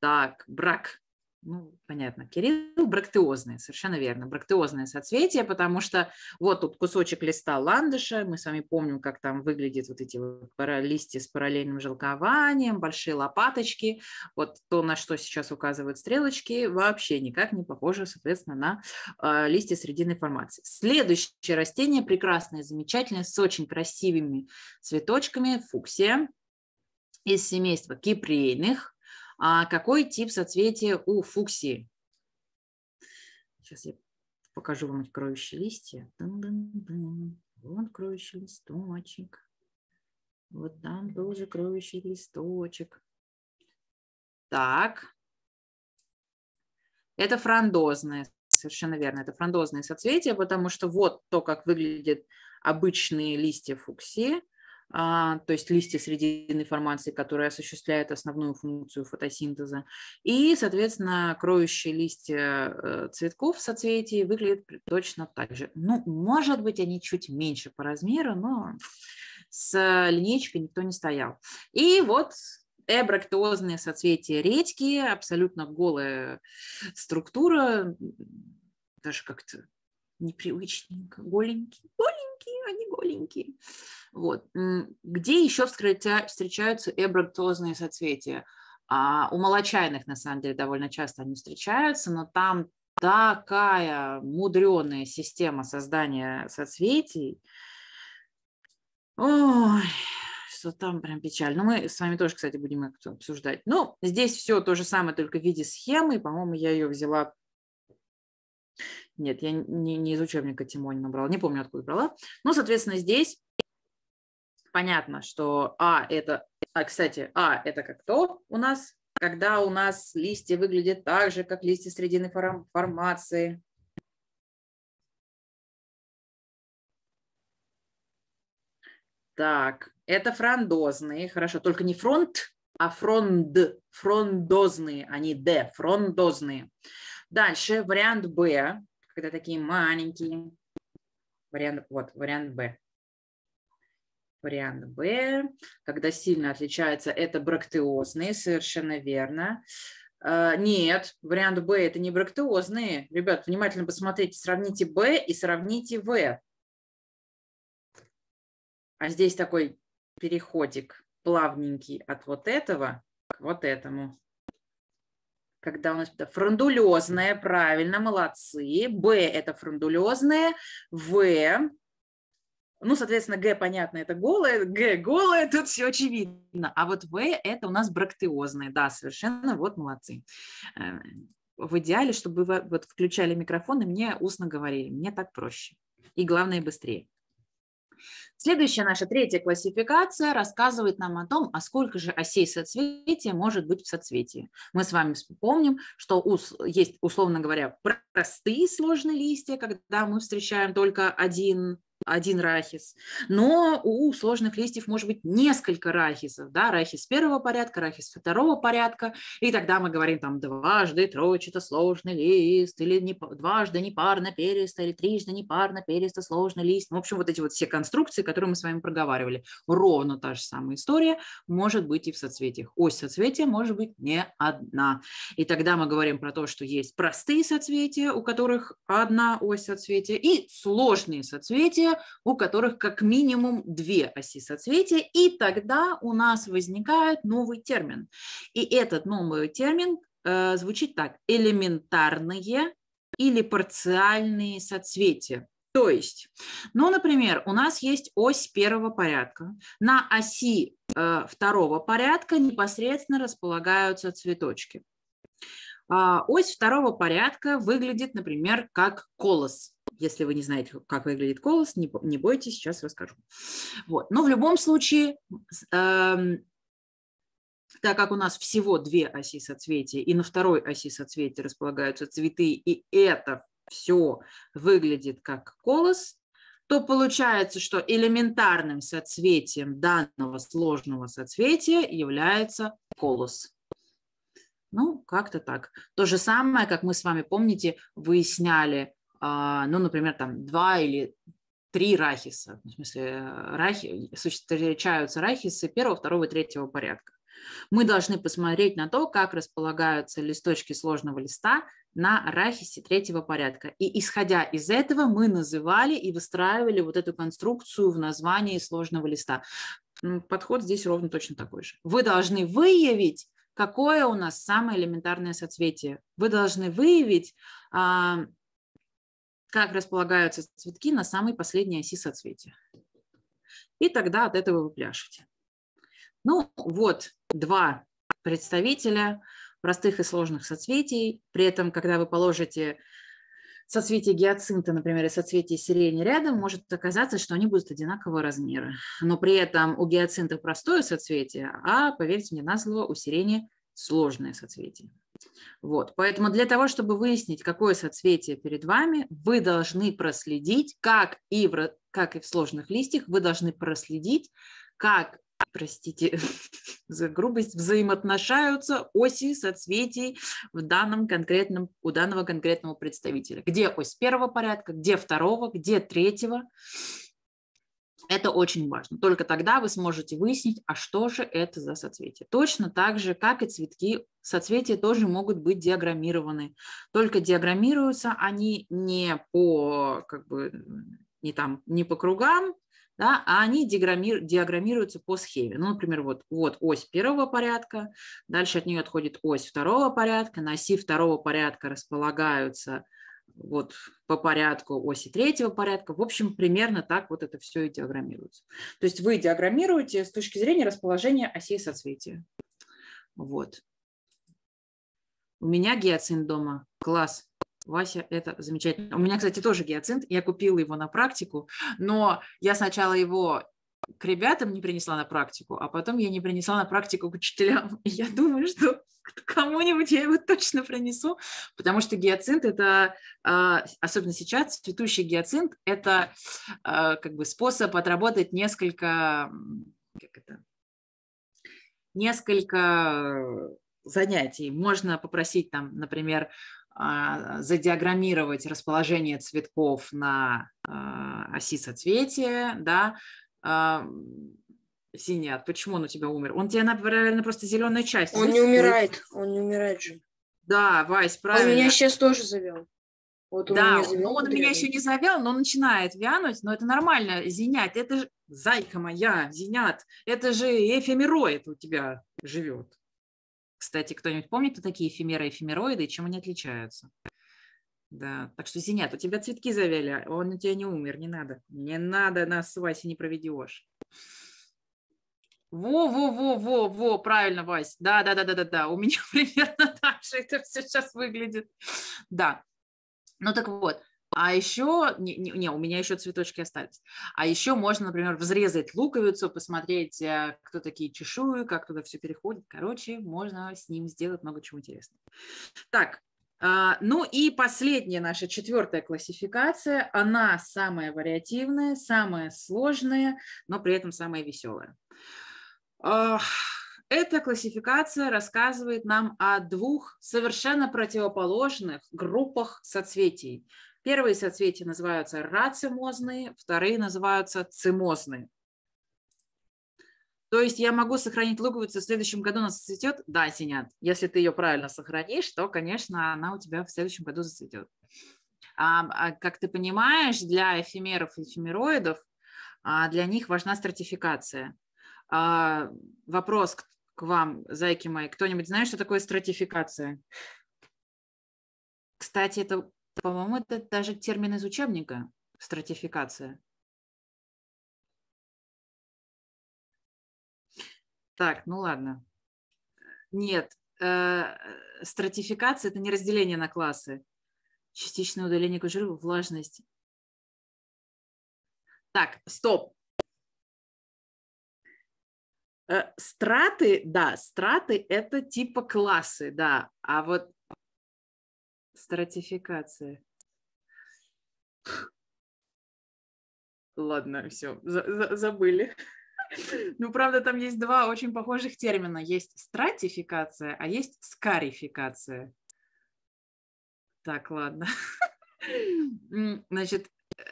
Так, брак ну, понятно, Кирилл брактиозное, совершенно верно, брактиозное соцветие, потому что вот тут кусочек листа ландыша, мы с вами помним, как там выглядят вот эти листья с параллельным желкованием, большие лопаточки, вот то, на что сейчас указывают стрелочки, вообще никак не похоже, соответственно, на э, листья срединной формации. Следующее растение прекрасное, замечательное, с очень красивыми цветочками, фуксия из семейства кипрейных, а какой тип соцветия у фуксии? Сейчас я покажу вам эти кроющие листья. Вон кроющий листочек. Вот там тоже кроющий листочек. Так. Это фрондозное, совершенно верно. Это фрондозные соцветия, потому что вот то, как выглядят обычные листья фуксии. А, то есть листья срединной формации, которые осуществляют основную функцию фотосинтеза. И, соответственно, кроющие листья э, цветков в соцветии выглядят точно так же. Ну, может быть, они чуть меньше по размеру, но с линейкой никто не стоял. И вот эбрактозные соцветия редьки, абсолютно голая структура, даже как-то непривычненько, голенький, голенький, они голенькие. Вот. Где еще встречаются эбрактозные соцветия? А у молочайных, на самом деле, довольно часто они встречаются, но там такая мудреная система создания соцветий, Ой, что там прям печально. Мы с вами тоже, кстати, будем это обсуждать. Ну, здесь все то же самое, только в виде схемы. По-моему, я ее взяла нет, я не, не из учебника Тимони набрала, не помню, откуда брала. Ну, соответственно, здесь понятно, что А это, а, кстати, А это как то у нас, когда у нас листья выглядят так же, как листья срединной формации. Так, это фрондозные, хорошо, только не фронт, а фронд, фрондозные, они Д, фрондозные. Дальше вариант Б, когда такие маленькие. Вариант, вот, вариант Б. Вариант Б, когда сильно отличается, это брактиозные, совершенно верно. Uh, нет, вариант Б это не брактиозные. Ребят, внимательно посмотрите, сравните Б и сравните В. А здесь такой переходик плавненький от вот этого к вот этому когда у нас это фрондулезное, правильно, молодцы. Б – это фрондулезное. В ну, соответственно, Г, понятно, это голое, Г голое, тут все очевидно. А вот В – это у нас брактиозное. Да, совершенно, вот молодцы. Э, в идеале, чтобы вы вот включали микрофон и мне устно говорили. Мне так проще. И главное, быстрее. Следующая наша третья классификация рассказывает нам о том, а сколько же осей соцветия может быть в соцветии. Мы с вами вспомним, что есть, условно говоря, простые сложные листья, когда мы встречаем только один один рахис. Но у сложных листьев может быть несколько рахисов. Да? Рахис первого порядка, рахис второго порядка. И тогда мы говорим там дважды тройчато сложный лист, или не, дважды непарно перисто, или трижды непарно перисто сложный лист. Ну, в общем, вот эти вот все конструкции, которые мы с вами проговаривали. Ровно та же самая история может быть и в соцветиях. Ось соцветия может быть не одна. И тогда мы говорим про то, что есть простые соцветия, у которых одна ось соцветия, и сложные соцветия, у которых как минимум две оси соцветия, и тогда у нас возникает новый термин. И этот новый термин э, звучит так – элементарные или парциальные соцветия. То есть, ну, например, у нас есть ось первого порядка. На оси э, второго порядка непосредственно располагаются цветочки. Э, ось второго порядка выглядит, например, как колос. Если вы не знаете, как выглядит колос, не, не бойтесь, сейчас расскажу. Вот. Но в любом случае, э, так как у нас всего две оси соцветия, и на второй оси соцветия располагаются цветы, и это все выглядит как колос, то получается, что элементарным соцветием данного сложного соцветия является колос. Ну, как-то так. То же самое, как мы с вами, помните, выясняли, ну, например, там два или три рахиса. В смысле, рахи, встречаются рахисы первого, второго и третьего порядка. Мы должны посмотреть на то, как располагаются листочки сложного листа на арахисе третьего порядка. И исходя из этого мы называли и выстраивали вот эту конструкцию в названии сложного листа. Подход здесь ровно точно такой же. Вы должны выявить, какое у нас самое элементарное соцветие. Вы должны выявить, а, как располагаются цветки на самой последней оси соцветия. И тогда от этого вы пляшете. Ну вот два представителя простых и сложных соцветий. При этом, когда вы положите соцветие гиацинта, например, и соцветие сирени рядом, может оказаться, что они будут одинакового размера. Но при этом у гиацинта простое соцветие, а, поверьте мне на слово, у сирени сложное соцветие. Вот. Поэтому для того, чтобы выяснить, какое соцветие перед вами, вы должны проследить, как и в, как и в сложных листьях, вы должны проследить, как простите за грубость, взаимоотношаются оси соцветий в данном конкретном, у данного конкретного представителя. Где ось первого порядка, где второго, где третьего. Это очень важно. Только тогда вы сможете выяснить, а что же это за соцветие. Точно так же, как и цветки, соцветия тоже могут быть диаграммированы. Только диаграммируются они не по, как бы, не там, не по кругам, да, а они диаграммируются по схеме. Ну, например, вот, вот ось первого порядка, дальше от нее отходит ось второго порядка, на оси второго порядка располагаются вот по порядку оси третьего порядка. В общем, примерно так вот это все и диаграммируется. То есть вы диаграммируете с точки зрения расположения осей соцветия. Вот. У меня гиацин дома. Класс. Вася, это замечательно. У меня, кстати, тоже гиацинт. Я купила его на практику, но я сначала его к ребятам не принесла на практику, а потом я не принесла на практику к учителям. Я думаю, что кому-нибудь я его точно принесу, потому что гиацинт это, а, особенно сейчас, цветущий гиацинт, это а, как бы способ отработать несколько, как это, несколько занятий. Можно попросить там, например, а, задиаграммировать расположение цветков на оси соцветия, да, а, Синят, почему он у тебя умер? Он тебе, наверное, просто зеленая часть. Он не умирает, он не умирает же. Да, Вась, правильно. Он меня сейчас тоже завел. Вот он да, меня завел, ну, он меня еще не завел, но он начинает вянуть, но это нормально. Зинять, это же, зайка моя, зинят, это же эфемероид у тебя живет. Кстати, кто-нибудь помнит, кто такие эфемеры и эфемероиды и чем они отличаются? Да, так что, Зинят, у тебя цветки завели, он у тебя не умер, не надо. Не надо, нас с Васей не проведешь. Во-во-во-во-во, правильно, Вась. Да, да, да, да, да, да. У меня примерно так же это все сейчас выглядит. Да. Ну так вот, а еще, не, не, не, у меня еще цветочки остались. А еще можно, например, взрезать луковицу, посмотреть, э, кто такие чешуи, как туда все переходит. Короче, можно с ним сделать много чего интересного. Так, ну и последняя наша четвертая классификация, она самая вариативная, самая сложная, но при этом самая веселая. Эта классификация рассказывает нам о двух совершенно противоположных группах соцветий. Первые соцветия называются рацимозные, вторые называются цимозные. То есть я могу сохранить луковицу, в следующем году она зацветет? Да, синят. Если ты ее правильно сохранишь, то, конечно, она у тебя в следующем году зацветет. А, а, как ты понимаешь, для эфемеров и эфемероидов а, для них важна стратификация. А, вопрос к, к вам, зайки мои. Кто-нибудь знает, что такое стратификация? Кстати, это по-моему, это даже термин из учебника – стратификация. Так, ну ладно. Нет, э, стратификация – это не разделение на классы. Частичное удаление кожуры, влажность. Так, стоп. Э, страты, да, страты – это типа классы, да. А вот Стратификация. Ладно, все, за, за, забыли. Ну, правда, там есть два очень похожих термина. Есть стратификация, а есть скарификация. Так, ладно. Значит, э,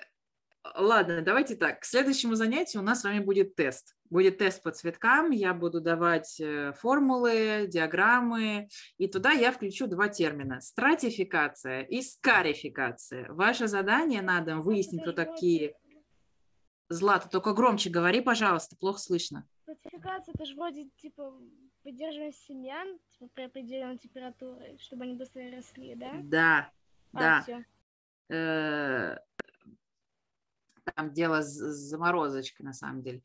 ладно, давайте так. К следующему занятию у нас с вами будет тест. Будет тест по цветкам, я буду давать э, формулы, диаграммы, и туда я включу два термина – стратификация и скарификация. Ваше задание надо выяснить, кто такие. Злата, только громче говори, пожалуйста, плохо слышно. Стратификация это же вроде типа поддерживание семян типа, при определенной температуре, чтобы они быстрее росли, да? Да, А, да. Э, Там дело с с заморозочкой, на самом деле.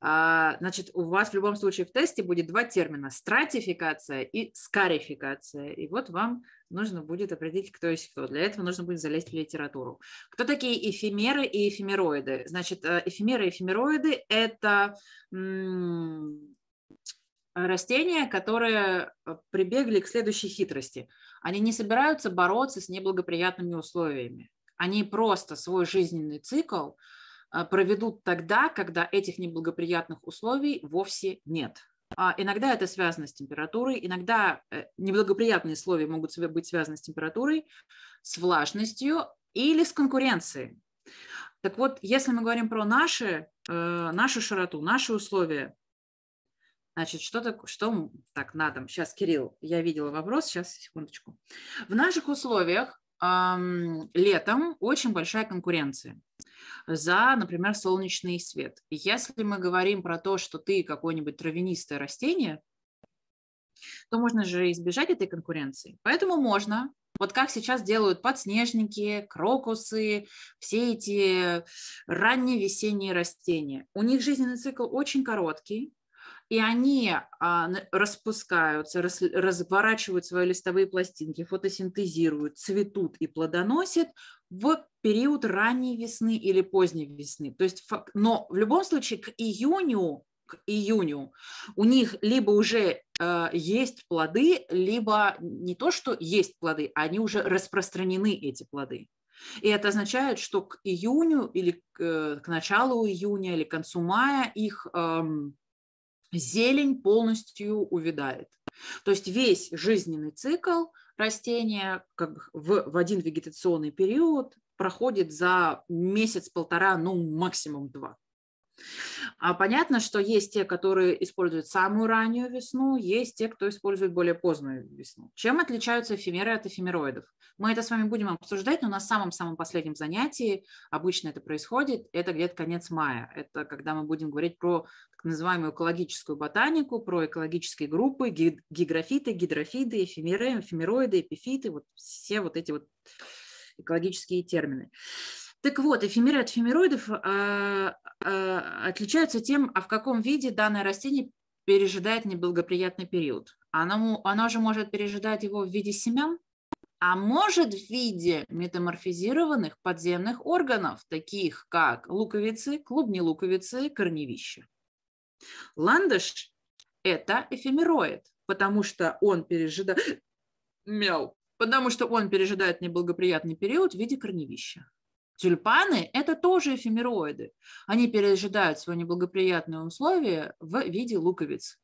А, Значит, у вас в любом случае в тесте будет два термина – стратификация и скарификация. И вот вам нужно будет определить, кто есть кто. Для этого нужно будет залезть в литературу. Кто такие эфемеры и эфемероиды? Значит, э, эфемеры и эфемероиды – это растения, которые э, прибегли к следующей хитрости. Они не собираются бороться с неблагоприятными условиями. Они просто свой жизненный цикл а, проведут тогда, когда этих неблагоприятных условий вовсе нет. А Иногда это связано с температурой, иногда э, неблагоприятные условия могут быть связаны с температурой, с влажностью или с конкуренцией. Так вот, если мы говорим про наши, э, нашу широту, наши условия, значит, что, так, что так надо? Сейчас, Кирилл, я видела вопрос, сейчас, секундочку. В наших условиях летом очень большая конкуренция за, например, солнечный свет. Если мы говорим про то, что ты какое-нибудь травянистое растение, то можно же избежать этой конкуренции. Поэтому можно, вот как сейчас делают подснежники, крокусы, все эти ранние весенние растения. У них жизненный цикл очень короткий, и они а, распускаются, рас- разворачивают свои листовые пластинки, фотосинтезируют, цветут и плодоносят в период ранней весны или поздней весны. То есть, но в любом случае к июню, к июню у них либо уже э, есть плоды, либо не то, что есть плоды, а они уже распространены, эти плоды. И это означает, что к июню или к, э, к началу июня или к концу мая их эм, зелень полностью увядает. То есть весь жизненный цикл растения как в, в один вегетационный период проходит за месяц-полтора, ну максимум два. А понятно, что есть те, которые используют самую раннюю весну, есть те, кто использует более позднюю весну. Чем отличаются эфемеры от эфемероидов? Мы это с вами будем обсуждать, но на самом-самом последнем занятии обычно это происходит, это где-то конец мая. Это когда мы будем говорить про так называемую экологическую ботанику, про экологические группы, ги- гиграфиты, гидрофиды, эфемеры, эфемероиды, эпифиты, вот все вот эти вот экологические термины. Так вот, эфемеры от эфемероидов а, а, отличаются тем, а в каком виде данное растение пережидает неблагоприятный период. Оно, оно же может пережидать его в виде семян, а может в виде метаморфизированных подземных органов, таких как луковицы, клубни луковицы, корневища. Ландыш – это эфемероид, потому что он пережидает... Мяу. Потому что он пережидает неблагоприятный период в виде корневища. Тюльпаны – это тоже эфемероиды. Они пережидают свои неблагоприятные условия в виде луковиц.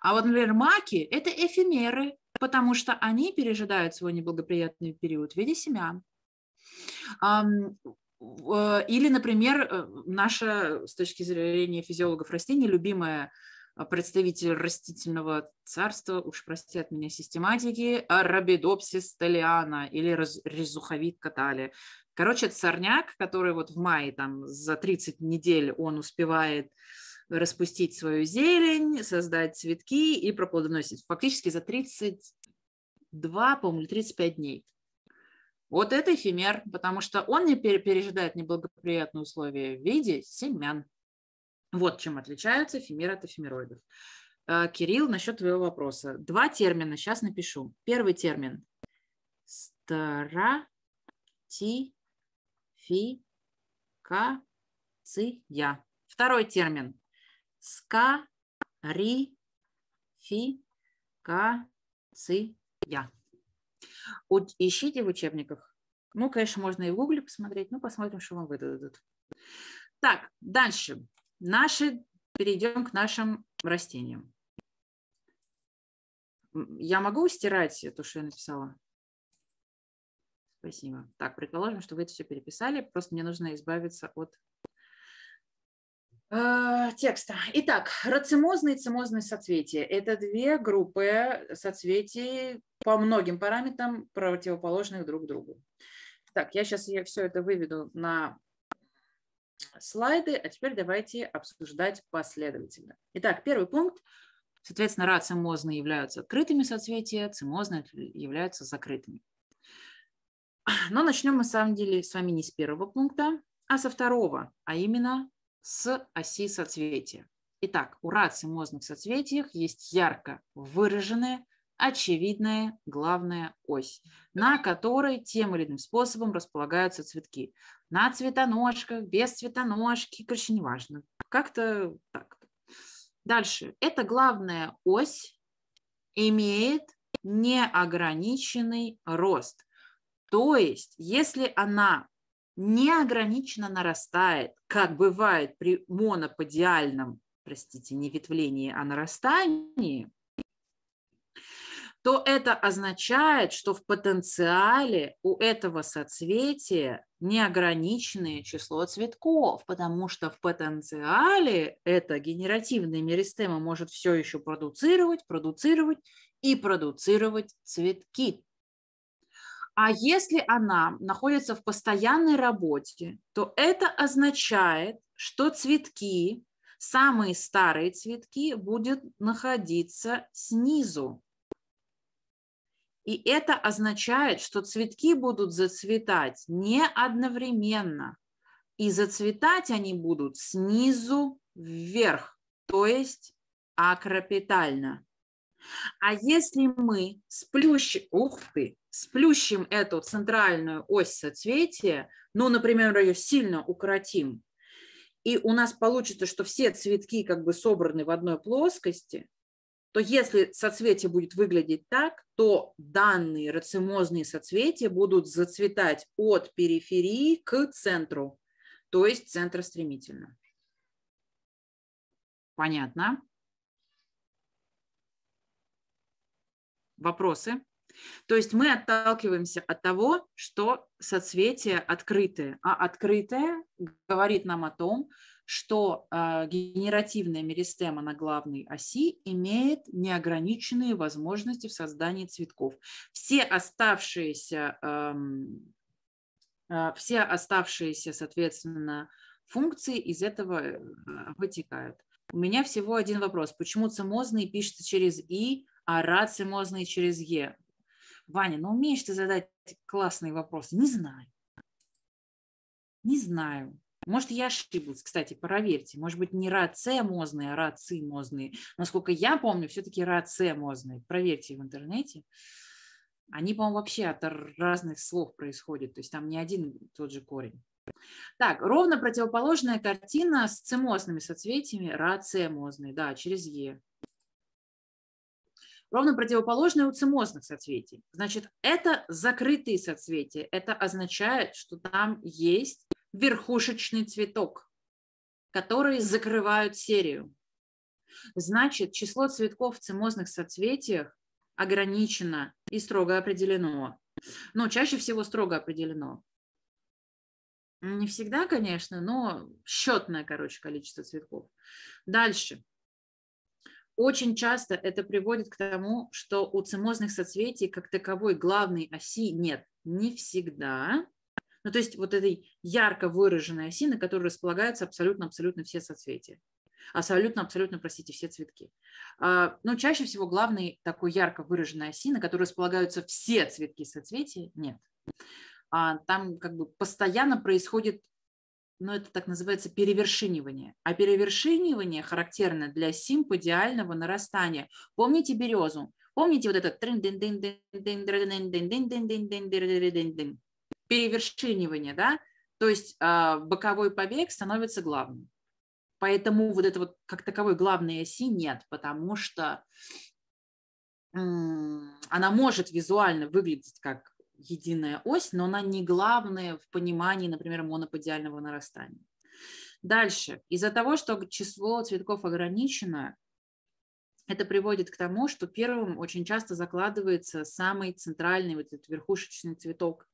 А вот, например, маки – это эфемеры, потому что они пережидают свой неблагоприятный период в виде семян. В- Или, например, э, наша, с точки зрения физиологов растений, любимая представитель растительного царства, уж простят меня систематики, Арабидопсис талиана или раз- катали. Короче, это сорняк, который вот в мае там за 30 недель он успевает распустить свою зелень, создать цветки и проплодоносить. Фактически за 32, по-моему, или 35 дней. Вот это эфемер, потому что он не пере- пережидает неблагоприятные условия в виде семян. Вот чем отличаются эфемеры от эфемероидов. Э, Кирилл, насчет твоего вопроса. Два термина сейчас напишу. Первый термин – стратификация. Второй термин – скарификация. Ищите в учебниках. Ну, конечно, можно и в гугле посмотреть, но посмотрим, что вам выдадут. Так, дальше. Наши перейдем к нашим растениям. Я могу стирать то, что я написала? Спасибо. Так, предположим, что вы это все переписали. Просто мне нужно избавиться от э, текста. Итак, рацимозные и цимозные соцветия. Это две группы соцветий по многим параметрам, противоположных друг другу. Так, я сейчас я все это выведу на слайды, а теперь давайте обсуждать последовательно. Итак, первый пункт. Соответственно, рацимозные являются открытыми соцветия, цимозные являются закрытыми. Но начнем мы, на самом деле, с вами не с первого пункта, а со второго, а именно с оси соцветия. Итак, у рацимозных соцветиях есть ярко выраженная, очевидная главная ось, на которой тем или иным способом располагаются цветки. На цветоножках, без цветоножки, короче, неважно. Как-то так. Дальше. Эта главная ось имеет неограниченный рост. То есть, если она неограниченно нарастает, как бывает при моноподиальном, простите, не ветвлении, а нарастании, то это означает, что в потенциале у этого соцветия неограниченное число цветков, потому что в потенциале эта генеративная меристема может все еще продуцировать, продуцировать и продуцировать цветки. А если она находится в постоянной работе, то это означает, что цветки, самые старые цветки, будут находиться снизу. И это означает, что цветки будут зацветать не одновременно. И зацветать они будут снизу вверх, то есть акропитально. А если мы сплющим, ух ты, сплющим эту центральную ось соцветия, ну, например, ее сильно укоротим, и у нас получится, что все цветки как бы собраны в одной плоскости, то если соцветие будет выглядеть так, то данные рацимозные соцветия будут зацветать от периферии к центру, то есть центростремительно. Понятно? Вопросы? То есть мы отталкиваемся от того, что соцветие открытое, а открытое говорит нам о том, что э, генеративная меристема на главной оси имеет неограниченные возможности в создании цветков. Все оставшиеся, э, э, все оставшиеся, соответственно, функции из этого вытекают. У меня всего один вопрос. Почему цимозный пишется через «и», а рацимозный через «е»? Ваня, ну умеешь ты задать классные вопросы? Не знаю. Не знаю. Может, я ошиблась, кстати, проверьте. Может быть, не рацемозные, а рацимозные. Насколько я помню, все-таки рацемозные. Проверьте в интернете. Они, по-моему, вообще от разных слов происходят. То есть там не один тот же корень. Так, ровно противоположная картина с цимозными соцветиями, рацемозные, да, через Е. Ровно противоположное у цимозных соцветий. Значит, это закрытые соцветия. Это означает, что там есть верхушечный цветок, которые закрывают серию. Значит, число цветков в цимозных соцветиях ограничено и строго определено. Но чаще всего строго определено. Не всегда, конечно, но счетное, короче, количество цветков. Дальше. Очень часто это приводит к тому, что у цимозных соцветий как таковой главной оси нет. Не всегда, ну, то есть вот этой ярко выраженной оси, на которой располагаются абсолютно-абсолютно все соцветия. Абсолютно-абсолютно, простите, все цветки. А, но чаще всего главной такой ярко выраженной оси, на которой располагаются все цветки соцветия, нет. А, там как бы постоянно происходит ну, это так называется перевершинивание. А перевершинивание характерно для симподиального нарастания. Помните березу? Помните вот этот перевершинивание, да, то есть э, боковой побег становится главным. Поэтому вот это вот как таковой главной оси нет, потому что она может визуально выглядеть как единая ось, но она не главная в понимании, например, моноподиального нарастания. Дальше. Из-за того, что число цветков ограничено, это приводит к тому, что первым очень часто закладывается самый центральный вот этот верхушечный цветок.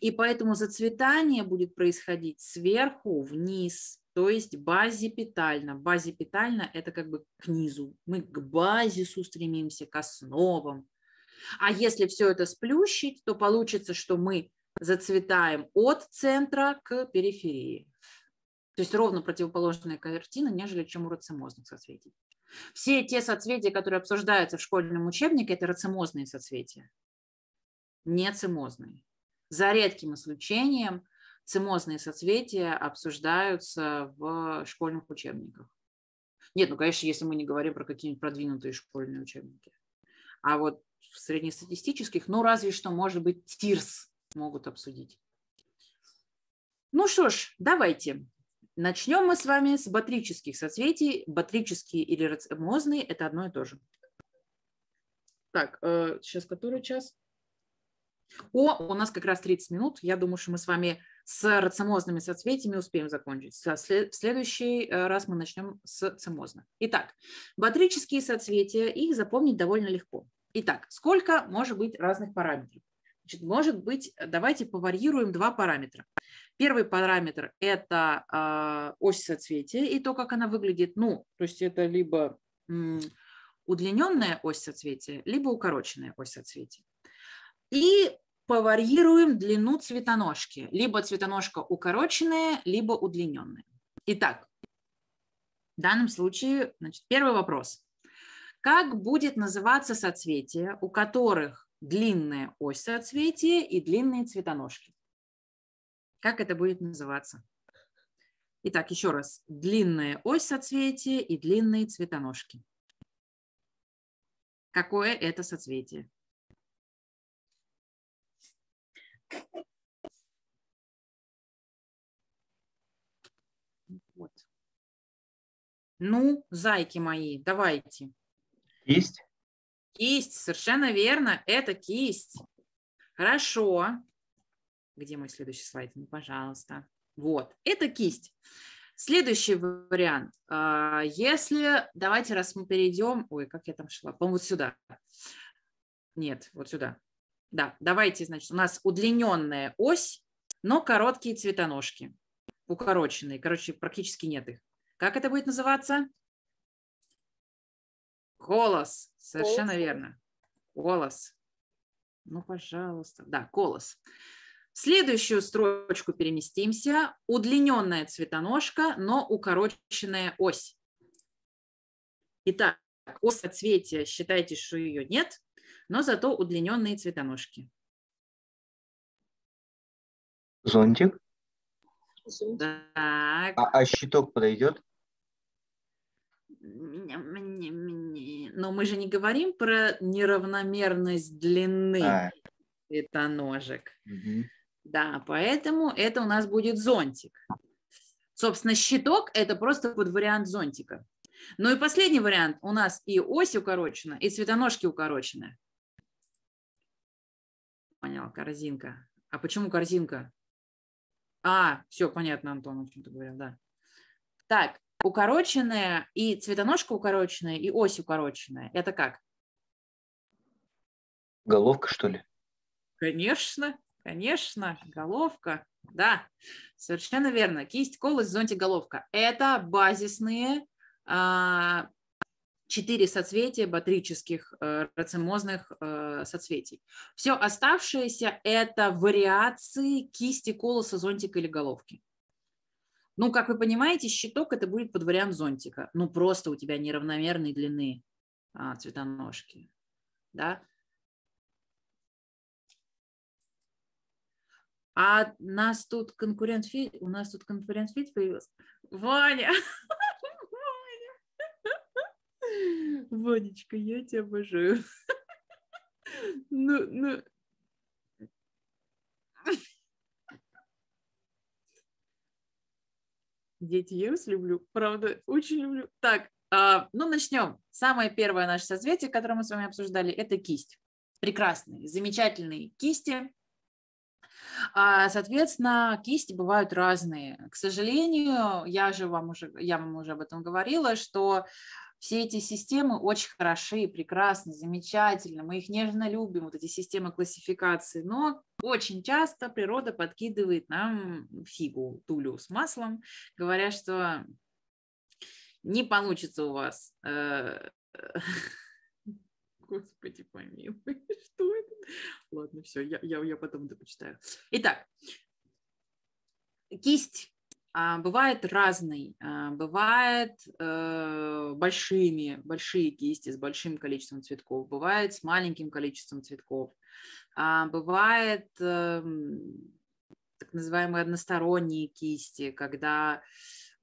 И поэтому зацветание будет происходить сверху вниз, то есть базипитально. Базипитально – это как бы к низу. Мы к базису стремимся, к основам. А если все это сплющить, то получится, что мы зацветаем от центра к периферии. То есть ровно противоположная картина, нежели чем у рацемозных соцветий. Все те соцветия, которые обсуждаются в школьном учебнике, это рацемозные соцветия, не цимозные. За редким исключением цимозные соцветия обсуждаются в школьных учебниках. Нет, ну, конечно, если мы не говорим про какие-нибудь продвинутые школьные учебники. А вот в среднестатистических, ну, разве что, может быть, ТИРС могут обсудить. Ну что ж, давайте. Начнем мы с вами с батрических соцветий. Батрические или рацемозные – это одно и то же. Так, сейчас э, который час? О, у нас как раз 30 минут. Я думаю, что мы с вами с рацемозными соцветиями успеем закончить. В следующий э, раз мы начнем с цимозных. Итак, батрические соцветия, их запомнить довольно легко. Итак, сколько может быть разных параметров? Значит, может быть, давайте поварьируем два параметра. Первый параметр – это э, ось соцветия и то, как она выглядит. Ну, то есть это либо удлиненная ось соцветия, либо укороченная ось соцветия. И поварьируем длину цветоножки. Либо цветоножка укороченная, либо удлиненная. Итак, в данном случае, значит, первый вопрос. Как будет называться соцветия, у которых длинная ось соцветия и длинные цветоножки? Как это будет называться? Итак, еще раз. Длинная ось соцветия и длинные цветоножки. Какое это соцветие? Вот. Ну, зайки мои, давайте. Кисть? Кисть, совершенно верно, это кисть. Хорошо. Где мой следующий слайд? Ну, пожалуйста. Вот, это кисть. Следующий вариант. А, если, давайте, раз мы перейдем, ой, как я там шла, по-моему, вот сюда. Нет, вот сюда. Да, давайте, значит, у нас удлиненная ось, но короткие цветоножки, укороченные, короче, практически нет их. Как это будет называться? Колос, совершенно колос. верно. Колос. Ну, пожалуйста. Да, колос. В следующую строчку переместимся. Удлиненная цветоножка, но укороченная ось. Итак, ось цветия, считайте, что ее нет но зато удлиненные цветоножки. Зонтик? Так. А, а щиток подойдет? Но мы же не говорим про неравномерность длины а. Угу. Да, поэтому это у нас будет зонтик. Собственно, щиток – это просто под вариант зонтика. Ну и последний вариант. У нас и ось укорочена, и цветоножки укорочены понял, корзинка. А почему корзинка? А, все, понятно, Антон, о чем ты говорил, да. Так, укороченная и цветоножка укороченная, и ось укороченная. Это как? Головка, что ли? Конечно, конечно, головка. Да, совершенно верно. Кисть, колос, зонтик, головка. Это базисные а, четыре соцветия батрических э, рацемозных э, соцветий. Все оставшееся – это вариации кисти, колоса, зонтика или головки. Ну, как вы понимаете, щиток – это будет под вариант зонтика. Ну, просто у тебя неравномерной длины а, цветоножки. Да? А нас тут конкурент фит, у нас тут конкурент фит появился. Ваня! Ванечка, я тебя обожаю. Ну, ну. Дети, я вас люблю. Правда, очень люблю. Так, а, ну начнем. Самое первое наше соцветие, которое мы с вами обсуждали, это кисть. Прекрасные, замечательные кисти. А, Соответственно, кисти бывают разные. К сожалению, я же вам уже, я вам уже об этом говорила, что все эти системы очень хороши, прекрасны, замечательны, мы их нежно любим, вот эти системы классификации, но очень часто природа подкидывает нам фигу, тулю с маслом, говоря, что не получится у вас э, Господи помилуй, что это? Ладно, все, я, я, я потом это почитаю. Итак, кисть бывает разной, а, бывает э, большими, большие кисти с большим количеством цветков, бывает с маленьким количеством цветков, а, бывает э, так называемые односторонние кисти, когда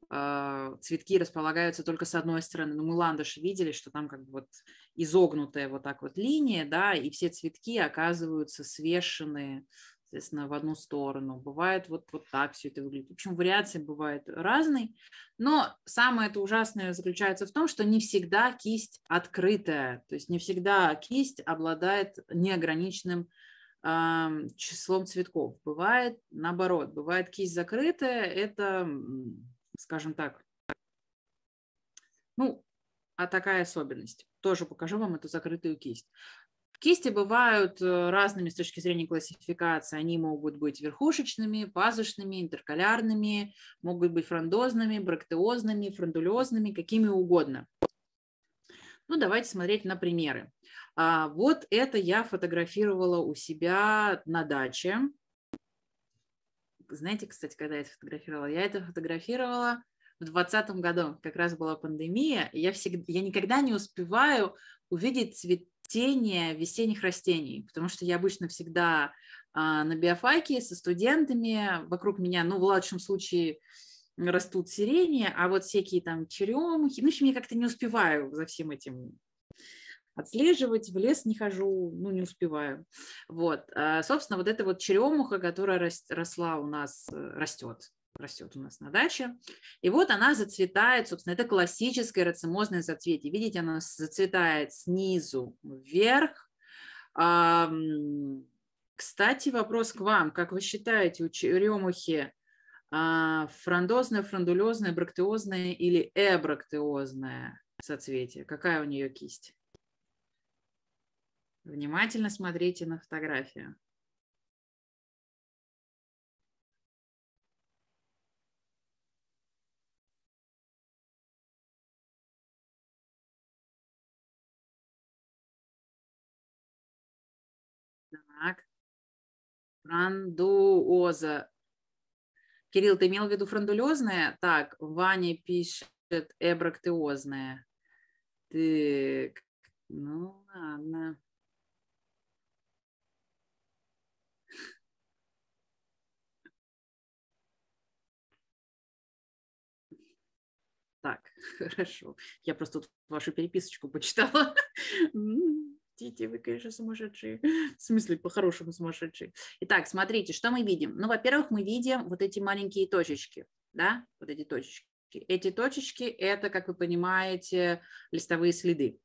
э, цветки располагаются только с одной стороны. Ну, мы ландыши видели, что там как бы вот изогнутая вот так вот линия, да, и все цветки оказываются свешенные, соответственно, в одну сторону. Бывает вот, вот так все это выглядит. В общем, вариации бывают разные. Но самое это ужасное заключается в том, что не всегда кисть открытая. То есть не всегда кисть обладает неограниченным э, числом цветков. Бывает наоборот. Бывает кисть закрытая. Это, скажем так, ну, а такая особенность. Тоже покажу вам эту закрытую кисть. Кисти бывают э, разными с точки зрения классификации. Они могут быть верхушечными, пазушными, интеркалярными, могут быть фрондозными, брактеозными, фрондулезными, какими угодно. Ну, давайте смотреть на примеры. А, вот это я фотографировала у себя на даче. Знаете, кстати, когда я это фотографировала? Я это фотографировала в 2020 году, как раз была пандемия, я, всегда, я никогда не успеваю увидеть цветение весенних растений, потому что я обычно всегда а, на биофаке со студентами, вокруг меня, ну, в лучшем случае, растут сирени, а вот всякие там черемухи, ну, в общем, я как-то не успеваю за всем этим отслеживать, в лес не хожу, ну, не успеваю. Вот, а, собственно, вот эта вот черемуха, которая росла у нас, э, растет растет у нас на даче. И вот она зацветает, собственно, это классическое рацимозное зацветие. Видите, она зацветает снизу вверх. Кстати, вопрос к вам. Как вы считаете, у черемухи а, фрондозное, фрондулезное, брактеозное или эбрактеозное соцветие? Какая у нее кисть? Внимательно смотрите на фотографию. Так. Франдуоза. Кирилл, ты имел в виду франдулезное? Так, Ваня пишет эбрактеозное. Так, ну ладно. Так, хорошо. Я просто тут вашу переписочку почитала. Простите, вы, конечно, сумасшедшие. В смысле, по-хорошему сумасшедшие. Итак, смотрите, что мы видим. Ну, во-первых, мы видим вот эти маленькие точечки, да, вот эти точечки. Эти точечки – это, как вы понимаете, листовые следы.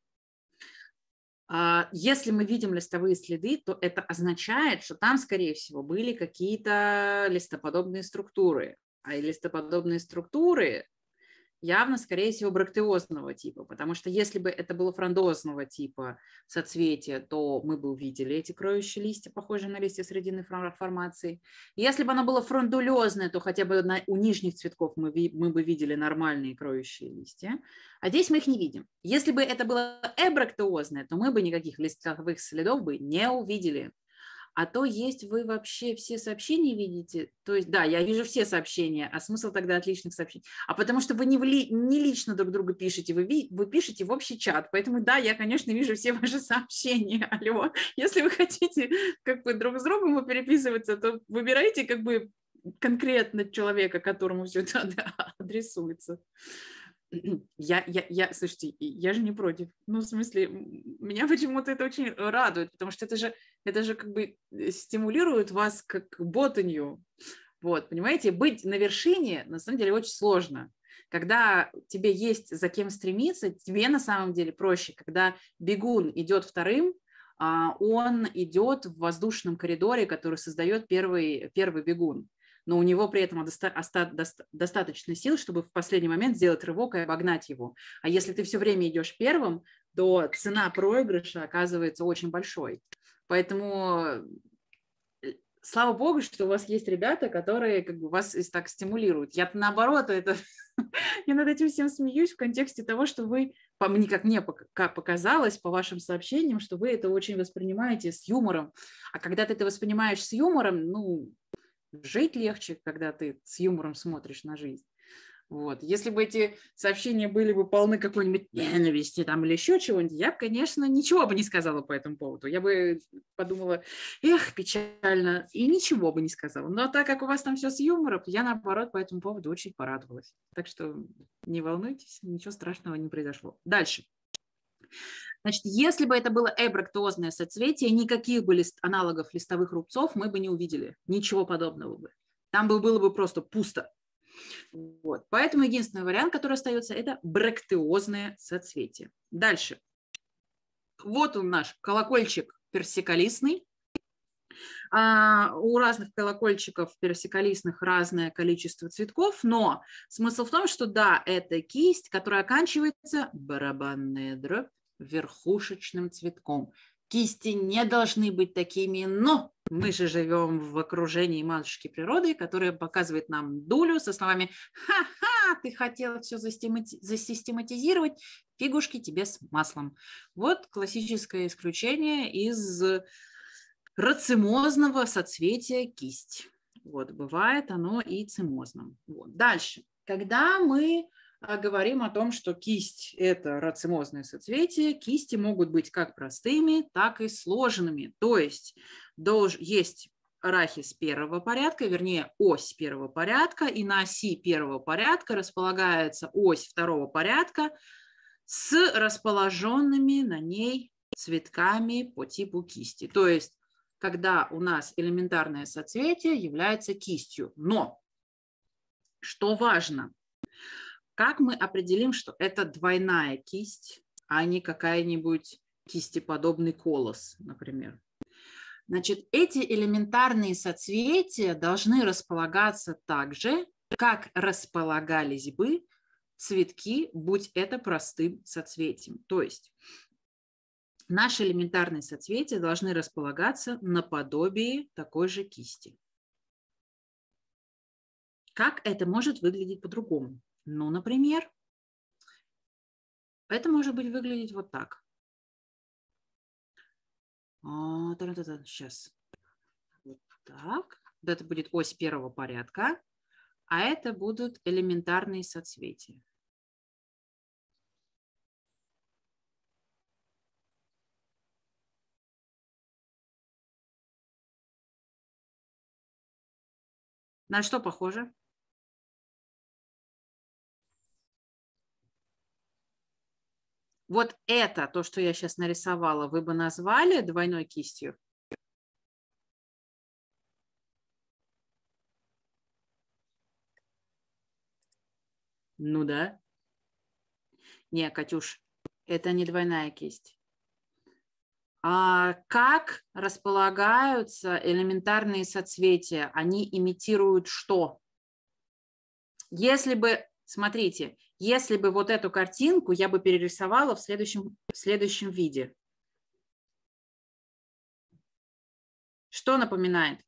А, если мы видим листовые следы, то это означает, что там, скорее всего, были какие-то листоподобные структуры. А листоподобные структуры явно, скорее всего, брактеозного типа, потому что если бы это было фрондозного типа соцветия, то мы бы увидели эти кроющие листья, похожие на листья срединной формации. Если бы оно было фрондулезное, то хотя бы на, у нижних цветков мы, мы бы видели нормальные кроющие листья, а здесь мы их не видим. Если бы это было эбрактеозное, то мы бы никаких листовых следов бы не увидели а то есть вы вообще все сообщения видите, то есть, да, я вижу все сообщения, а смысл тогда отличных сообщений? А потому что вы не, вли, не лично друг друга пишете, вы, ви, вы пишете в общий чат, поэтому, да, я, конечно, вижу все ваши сообщения, алло, если вы хотите как бы друг с другом переписываться, то выбирайте как бы конкретно человека, которому все это адресуется. Я, я, я, слушайте, я же не против. Ну, в смысле, меня почему-то это очень радует, потому что это же, это же как бы э, стимулирует вас как ботанью. Вот, понимаете, быть на вершине на самом деле очень сложно. Когда тебе есть за кем стремиться, тебе на самом деле проще. Когда бегун идет вторым, а, он идет в воздушном коридоре, который создает первый, первый бегун. Но у него при этом доста- оста- доста- достаточно сил, чтобы в последний момент сделать рывок и обогнать его. А если ты все время идешь первым, то цена проигрыша оказывается очень большой. Поэтому э, слава богу, что у вас есть ребята, которые как бы вас так стимулируют. Я наоборот, это я над этим всем смеюсь в контексте того, что вы, по мне, как мне показалось по вашим сообщениям, что вы это очень воспринимаете с юмором. А когда ты это воспринимаешь с юмором, ну, жить легче, когда ты с юмором смотришь на жизнь. Вот. Если бы эти сообщения были бы полны какой-нибудь ненависти там или еще чего-нибудь, я бы, конечно, ничего бы не сказала по этому поводу. Я бы подумала, эх, печально, и ничего бы не сказала. Но так как у вас там все с юмором, я, наоборот, по этому поводу очень порадовалась. Так что не волнуйтесь, ничего страшного не произошло. Дальше. Значит, если бы это было эбрактозное соцветие, никаких бы лист, аналогов листовых рубцов мы бы не увидели. Ничего подобного бы. Там бы было бы просто пусто. Вот. Поэтому единственный вариант, который остается, это брактеозное соцветие. Дальше. Вот он наш колокольчик персикалистный. А, у разных колокольчиков персикалистных разное количество цветков, но смысл в том, что да, это кисть, которая оканчивается барабанная дробь верхушечным цветком. Кисти не должны быть такими, но мы же живем в окружении матушки природы, которая показывает нам дулю со словами «Ха-ха, ты хотел все засистематизировать, фигушки тебе с маслом». Вот классическое исключение из рацимозного соцветия кисть. Вот, бывает оно и цимозным. Вот. Дальше. Когда мы говорим о том, что кисть – это рацимозное соцветие. Кисти могут быть как простыми, так и сложенными. То есть долж, есть арахис первого порядка, вернее, ось первого порядка, и на оси первого порядка располагается ось второго порядка с расположенными на ней цветками по типу кисти. То есть, когда у нас элементарное соцветие является кистью. Но, что важно – как мы определим, что это двойная кисть, а не какая-нибудь кистеподобный колос, например? Значит, эти элементарные соцветия должны располагаться так же, как располагались бы цветки, будь это простым соцветием. То есть наши элементарные соцветия должны располагаться наподобие такой же кисти. Как это может выглядеть по-другому? Ну, например, это может быть выглядеть вот так. Сейчас. Вот так. Вот это будет ось первого порядка, а это будут элементарные соцветия. На что похоже? Вот это, то, что я сейчас нарисовала, вы бы назвали двойной кистью? Ну да. Не, Катюш, это не двойная кисть. А как располагаются элементарные соцветия? Они имитируют что? Если бы, смотрите, если бы вот эту картинку я бы перерисовала в следующем, в следующем виде. Что напоминает?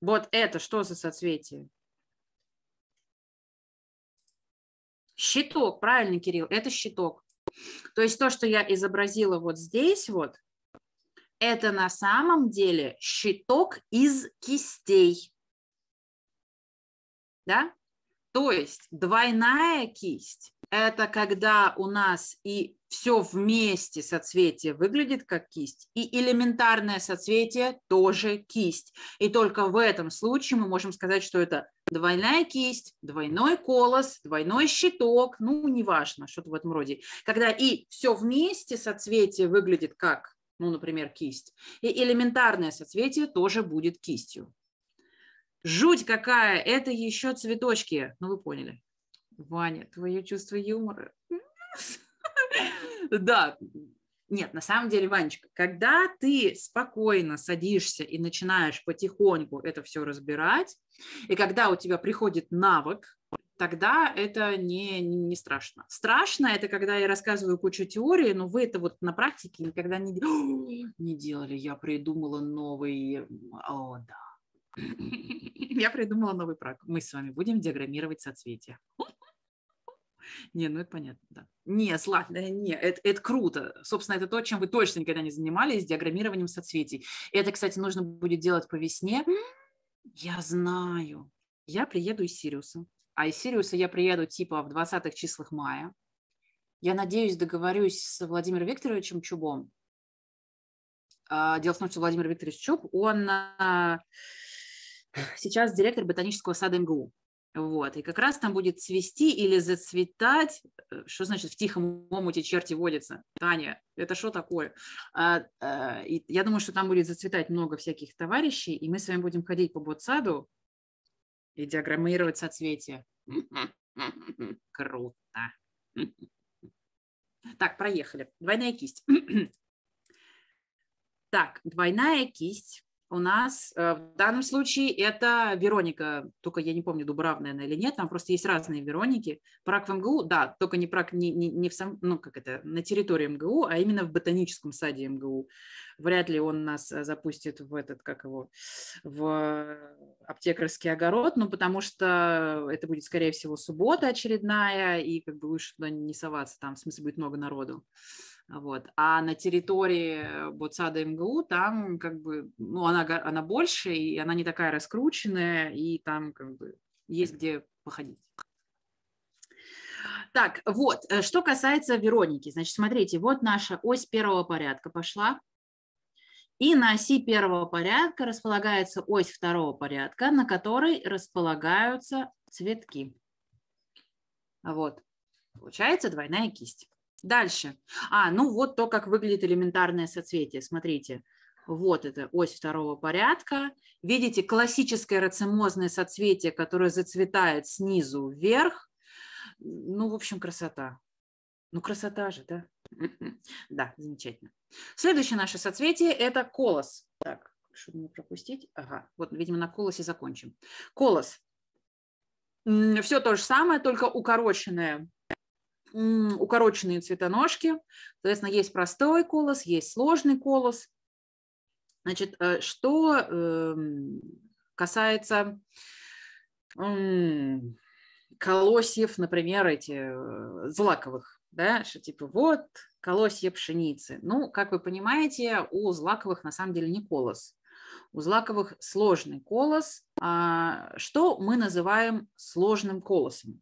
Вот это что за соцветие? Щиток, правильно, Кирилл, это щиток. То есть то, что я изобразила вот здесь вот, это на самом деле щиток из кистей. Да? То есть двойная кисть – это когда у нас и все вместе соцветие выглядит как кисть, и элементарное соцветие тоже кисть. И только в этом случае мы можем сказать, что это двойная кисть, двойной колос, двойной щиток, ну, неважно, что-то в этом роде. Когда и все вместе соцветие выглядит как ну, например, кисть. И элементарное соцветие тоже будет кистью. Жуть какая, это еще цветочки, ну вы поняли. Ваня, твое чувство юмора. Да, нет, на самом деле, Ванечка, когда ты спокойно садишься и начинаешь потихоньку это все разбирать, и когда у тебя приходит навык, тогда это не, не, страшно. Страшно это, когда я рассказываю кучу теории, но вы это вот на практике никогда не, не делали. Я придумала новый... О, да. Я придумала новый прак. Мы с вами будем диаграммировать соцветия. Не, ну это понятно, да. Не, ладно, не, это, это круто. Собственно, это то, чем вы точно никогда не занимались, диаграммированием соцветий. Это, кстати, нужно будет делать по весне. Я знаю. Я приеду из Сириуса. А из Сириуса я приеду типа в 20-х числах мая. Я надеюсь, договорюсь с Владимиром Викторовичем Чубом. А, дело в том, что Владимир Викторович Чуб, он а, сейчас директор ботанического сада МГУ. Вот, и как раз там будет цвести или зацветать, э, что значит в тихом омуте черти водятся? Таня, это что такое? А, и я думаю, что там будет зацветать много всяких товарищей, и мы с вами будем ходить по ботсаду и диаграммировать соцветия. Круто. Так, проехали. Двойная кисть. Так, двойная кисть у нас э, в данном случае это Вероника, только я не помню, Дубравная она или нет, там просто есть разные Вероники. Прак в МГУ, да, только не прак не, не, не в сам, ну как это, на территории МГУ, а именно в ботаническом саде МГУ. Вряд ли он нас э, запустит в этот, как его, в аптекарский огород, ну потому что это будет, скорее всего, суббота очередная, и как бы лучше туда не соваться, там в смысле будет много народу. Вот. А на территории Ботсада МГУ там как бы, ну, она, она больше, и она не такая раскрученная, и там как бы есть где походить. Так, вот, э, что касается Вероники, значит, смотрите, вот наша ось первого порядка пошла, и на оси первого порядка располагается ось второго порядка, на которой располагаются цветки. Вот, получается двойная кисть. Дальше. А, ну вот то, как выглядит элементарное соцветие. Смотрите, вот это ось второго порядка. Видите, классическое рацимозное соцветие, которое зацветает снизу вверх. Ну, в общем, красота. Ну, красота же, да? Да, замечательно. Следующее наше соцветие – это колос. Так, чтобы не пропустить. Ага, вот, видимо, на колосе закончим. Колос. Все то же самое, только укороченное укороченные цветоножки. Соответственно, есть простой колос, есть сложный колос. Значит, э, что эм, касается колосьев, например, эти э, злаковых, да, что типа вот колосья пшеницы. Ну, как вы понимаете, у злаковых на самом деле не колос. У злаковых сложный колос. А что мы называем сложным колосом?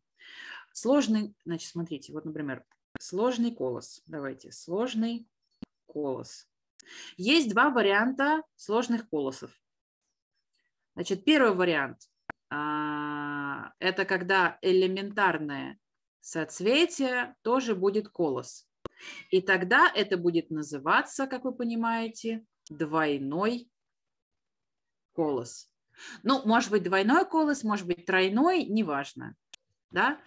Сложный, значит, смотрите, вот, например, сложный колос. Давайте, сложный колос. Есть два варианта сложных колосов. Значит, первый вариант а, – это когда элементарное соцветие тоже будет колос. И тогда это будет называться, как вы понимаете, двойной колос. Ну, может быть, двойной колос, может быть, тройной, неважно. Да?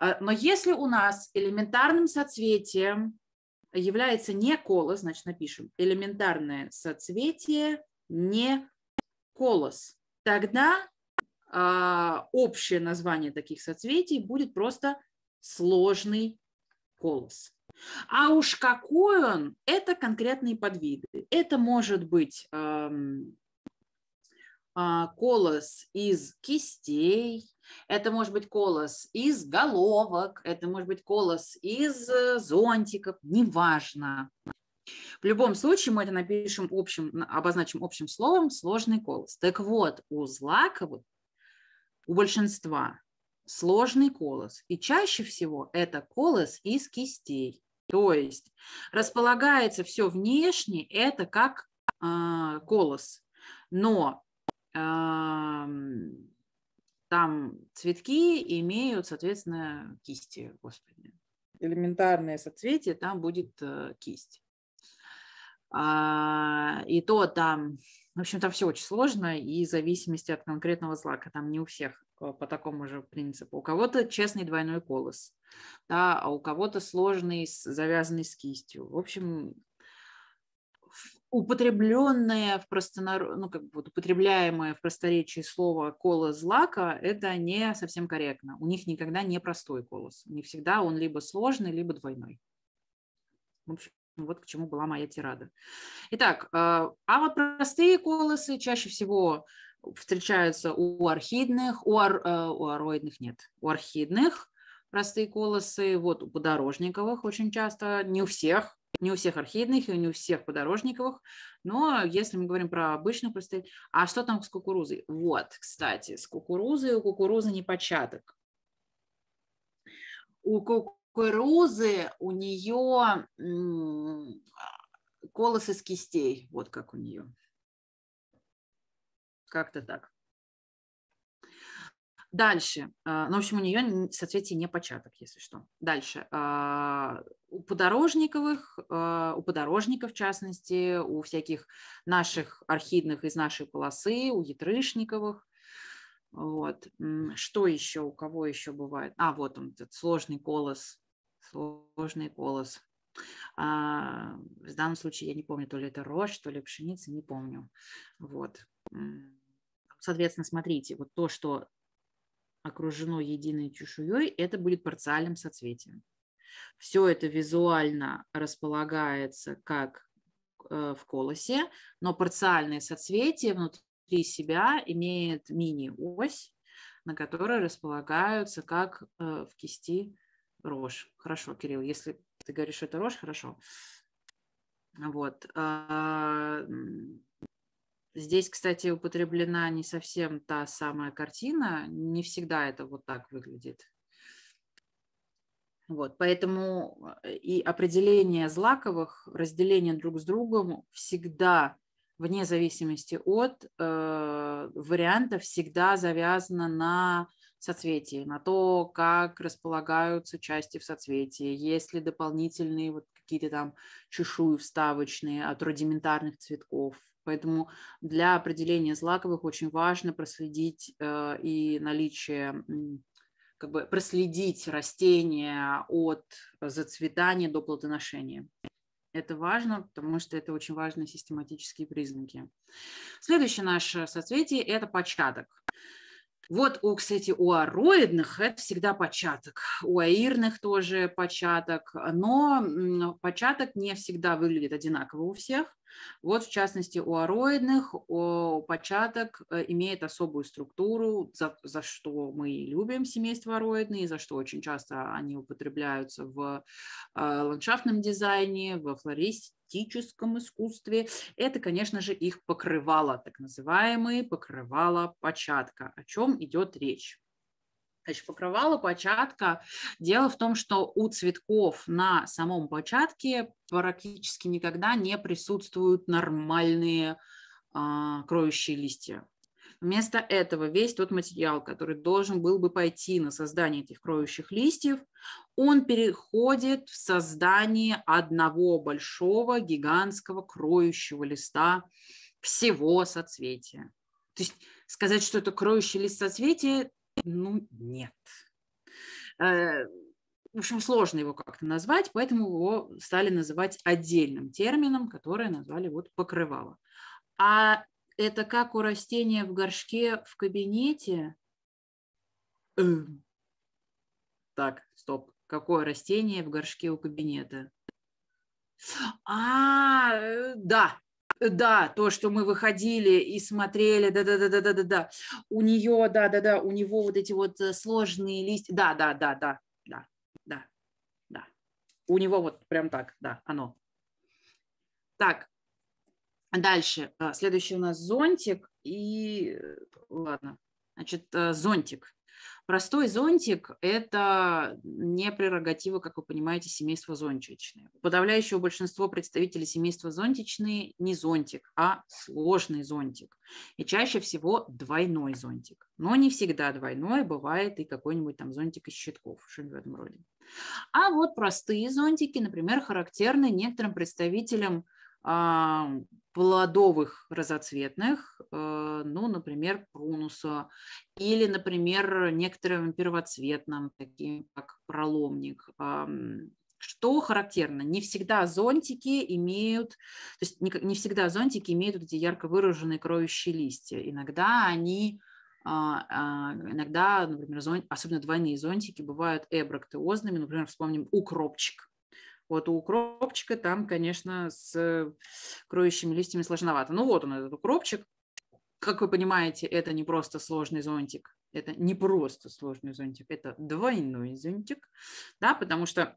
А, но если у нас элементарным соцветием является не колос, значит напишем элементарное соцветие не колос, тогда э, общее название таких соцветий будет просто сложный колос. А уж какой он, это конкретные подвиды. Это может быть эм, э, колос из кистей, это может быть колос из головок, это может быть колос из э, зонтиков, неважно. В любом случае мы это напишем общим, обозначим общим словом сложный колос. Так вот, у злаковых, у большинства сложный колос. И чаще всего это колос из кистей. То есть располагается все внешне, это как э, колос. Но э, там цветки имеют, соответственно, кисти, господи. Элементарное соцветие, там будет э, кисть. А, и то там В общем, там все очень сложно, и в зависимости от конкретного злака, там не у всех э, по такому же принципу. У кого-то честный двойной колос, да, а у кого-то сложный, завязанный с кистью. В общем, употребленное в простонарод... ну, как бы вот употребляемое в просторечии слово колос злака, это не совсем корректно. У них никогда не простой колос. У них всегда он либо сложный, либо двойной. В общем, вот к чему была моя тирада. Итак, а, а вот простые колосы чаще всего встречаются у архидных, у, ар, э, у ароидных нет, у архидных простые колосы, вот у подорожниковых очень часто, не у всех, не у всех архидных и не у всех подорожниковых, но если мы говорим про обычных простые, а что там с кукурузой? Вот, кстати, с кукурузой у кукурузы не початок. У кукурузы у нее колос из кистей, вот как у нее. Как-то так. Дальше. А, ну, в общем, у нее соцветие не початок, если что. Дальше. А, у подорожниковых, а, у подорожников, в частности, у всяких наших орхидных из нашей полосы, у ятрышниковых, вот. Что еще, у кого еще бывает? А, вот он, этот сложный колос. Сложный колос. А, в данном случае я не помню, то ли это рожь, то ли пшеница, не помню. Вот. Соответственно, смотрите, вот то, что окружено единой чешуей, это будет парциальным соцветием. Все это визуально располагается как э, в колосе, но парциальное соцветие внутри себя имеет мини-ось, на которой располагаются, как э, в кисти, рожь. Хорошо, Кирилл, если ты говоришь, что это рожь, хорошо. Вот. А, здесь, кстати, употреблена не совсем та самая картина, не всегда это вот так выглядит. Вот, поэтому э, и определение злаковых, разделение друг с другом всегда вне зависимости от э, варианта, всегда завязано на соцветии, на то, как располагаются части в соцветии, есть ли дополнительные вот какие-то там чешуи вставочные от рудиментарных цветков. Поэтому для определения злаковых очень важно проследить э, и наличие как бы проследить растения от зацветания до плодоношения. Это важно, потому что это очень важные систематические признаки. Следующее наше соцветие – это початок. Вот, у, кстати, у ароидных это всегда початок, у аирных тоже початок, но початок не всегда выглядит одинаково у всех. Вот, в частности, у ароидных о, початок э, имеет особую структуру, за, за что мы любим семейство ароидные, за что очень часто они употребляются в э, ландшафтном дизайне, в флористическом искусстве. Это, конечно же, их покрывало, так называемые покрывало початка. О чем идет речь? Значит, покрывало початка. Дело в том, что у цветков на самом початке практически никогда не присутствуют нормальные а, кроющие листья. Вместо этого весь тот материал, который должен был бы пойти на создание этих кроющих листьев, он переходит в создание одного большого гигантского кроющего листа всего соцветия. То есть сказать, что это кроющий лист соцветия, ну, нет. Э, в общем, сложно его как-то назвать, поэтому его стали называть отдельным термином, который назвали вот покрывало. А это как у растения в горшке в кабинете. Эм. Так, стоп. Какое растение в горшке у кабинета? А, э, да, да, то, что мы выходили и смотрели, да-да-да-да-да-да, у нее, да-да-да, у него вот эти вот э, сложные листья, да-да-да-да, да, да, да, у него вот прям так, да, оно. Так, дальше, а, следующий у нас зонтик и, э, ладно, значит, э, зонтик. Простой зонтик – это не прерогатива, как вы понимаете, семейства зонтичные. Подавляющее большинство представителей семейства зонтичные не зонтик, а сложный зонтик. И чаще всего двойной зонтик. Но не всегда двойной, бывает и какой-нибудь там зонтик из щитков, что-нибудь в этом роде. А вот простые зонтики, например, характерны некоторым представителям плодовых разоцветных, э, ну, например, прунуса, или, например, некоторым первоцветным, таким как проломник. Что характерно? Не всегда зонтики имеют, то есть не, не всегда зонтики имеют вот эти ярко выраженные кроющие листья. Иногда они а, а, иногда, например, зон, особенно двойные зонтики бывают эбрактеозными, например, вспомним укропчик. Вот у укропчика там, конечно, с кроющими листьями сложновато. Ну вот он, этот укропчик. Как вы понимаете, это не просто сложный зонтик. Это не просто сложный зонтик, это двойной зонтик, да, потому что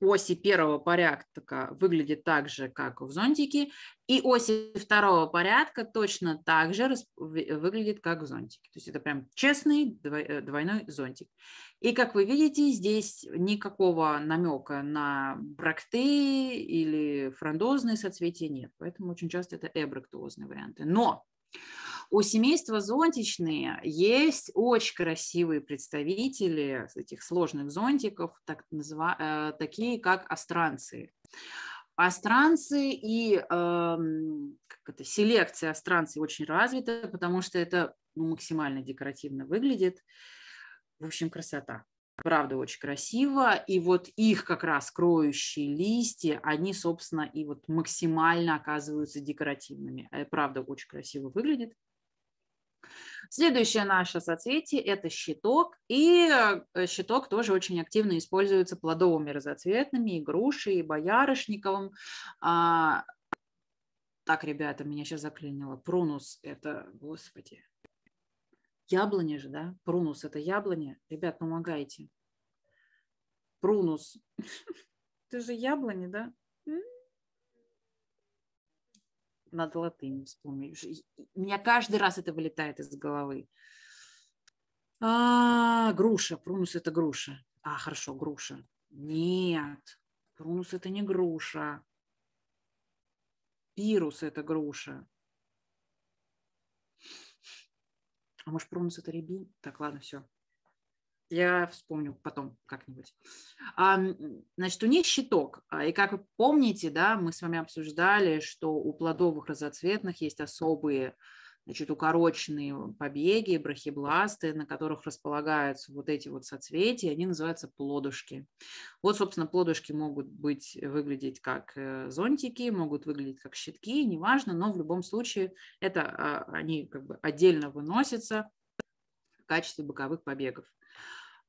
оси первого порядка выглядит так же, как в зонтике, и оси второго порядка точно так же выглядит, как в зонтике. То есть это прям честный э, двойной зонтик. И как вы видите, здесь никакого намека на бракты или фрондозные соцветия нет, поэтому очень часто это эбрактозные варианты. Но у семейства зонтичные есть очень красивые представители этих сложных зонтиков, так называ, э, такие как астранцы. Астранцы и э, как это, селекция астранций очень развита, потому что это ну, максимально декоративно выглядит. В общем, красота. Правда, очень красиво. И вот их как раз кроющие листья, они, собственно, и вот максимально оказываются декоративными. Э, правда, очень красиво выглядит. Следующее наше соцветие – это щиток. И э, щиток тоже очень активно используется плодовыми разоцветными, и грушей, и боярышниковым. А, так, ребята, меня сейчас заклинило. Прунус – это, господи, яблоня же, да? Прунус – это яблоня. Ребят, помогайте. Прунус. Это же яблони, да? Надо латынь вспомнить. У меня каждый раз это вылетает из головы. А, груша. Прунус – это груша. А, хорошо, груша. Нет, прунус – это не груша. Пирус – это груша. А может, прунус – это рябин? Так, ладно, все. Я вспомню потом как-нибудь. Значит, у них щиток. А, и как вы помните, да, мы с вами обсуждали, что у плодовых разоцветных есть особые значит, укороченные побеги, брахибласты, на которых располагаются вот эти вот соцветия, они называются плодушки. Вот, собственно, плодушки могут быть, выглядеть как э, зонтики, могут выглядеть как щитки, неважно, но в любом случае это а, они как бы отдельно выносятся в качестве боковых побегов.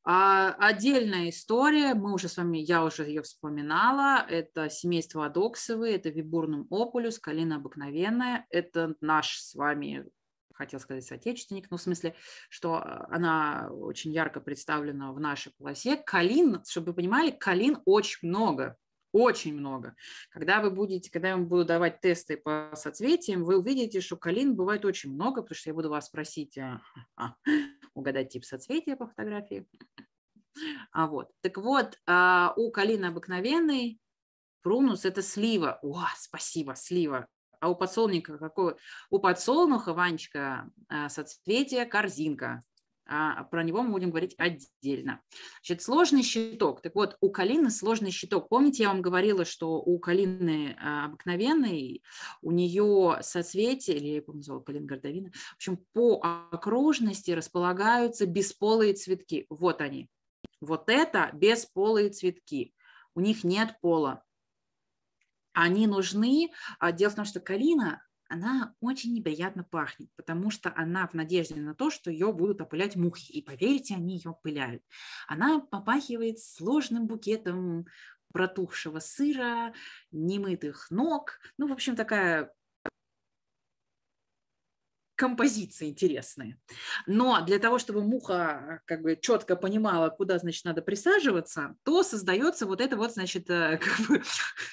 А отдельная история, мы уже с вами, я уже ее вспоминала, это семейство адоксовые, это вибурнум опулюс, калина обыкновенная, это наш с вами хотел сказать соотечественник, ну, в смысле, что она очень ярко представлена в нашей полосе. Калин, чтобы вы понимали, калин очень много, очень много. Когда вы будете, когда я вам буду давать тесты по соцветиям, вы увидите, что калин бывает очень много, потому что я буду вас спросить, а, а, угадать тип соцветия по фотографии. А вот. Так вот, а, у калины обыкновенной прунус – это слива. О, спасибо, слива. А у подсолнуха какой? У подсолнуха, Ванечка, а, соцветие корзинка про него мы будем говорить отдельно. Значит, сложный щиток. Так вот, у калины сложный щиток. Помните, я вам говорила, что у калины а, обыкновенной, у нее соцветие, или я помню, назвала калин гордовина, в общем, по окружности располагаются бесполые цветки. Вот они. Вот это бесполые цветки. У них нет пола. Они нужны. А, дело в том, что калина она очень неприятно пахнет, потому что она в надежде на то, что ее будут опылять мухи. И поверьте, они ее опыляют. Она попахивает сложным букетом протухшего сыра, немытых ног. Ну, в общем, такая композиции интересные. Но для того, чтобы муха как бы четко понимала, куда, значит, надо присаживаться, то создается вот это вот, значит, э, как бы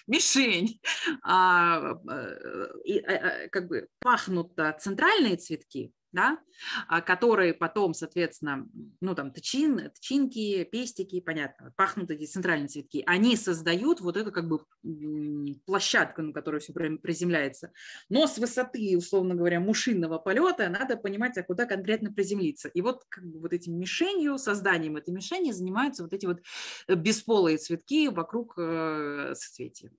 мишень. А, э, и, а, как бы пахнут центральные цветки, да, а, которые потом, соответственно, ну там тычин, тычинки, пестики, понятно, пахнут эти центральные цветки, они создают вот эту как бы площадку, на которой все приземляется. Но с высоты, условно говоря, мушинного полета надо понимать, а куда конкретно приземлиться. И вот как бы вот этим мишенью, созданием этой мишени занимаются вот эти вот э, бесполые цветки вокруг э, соцветия.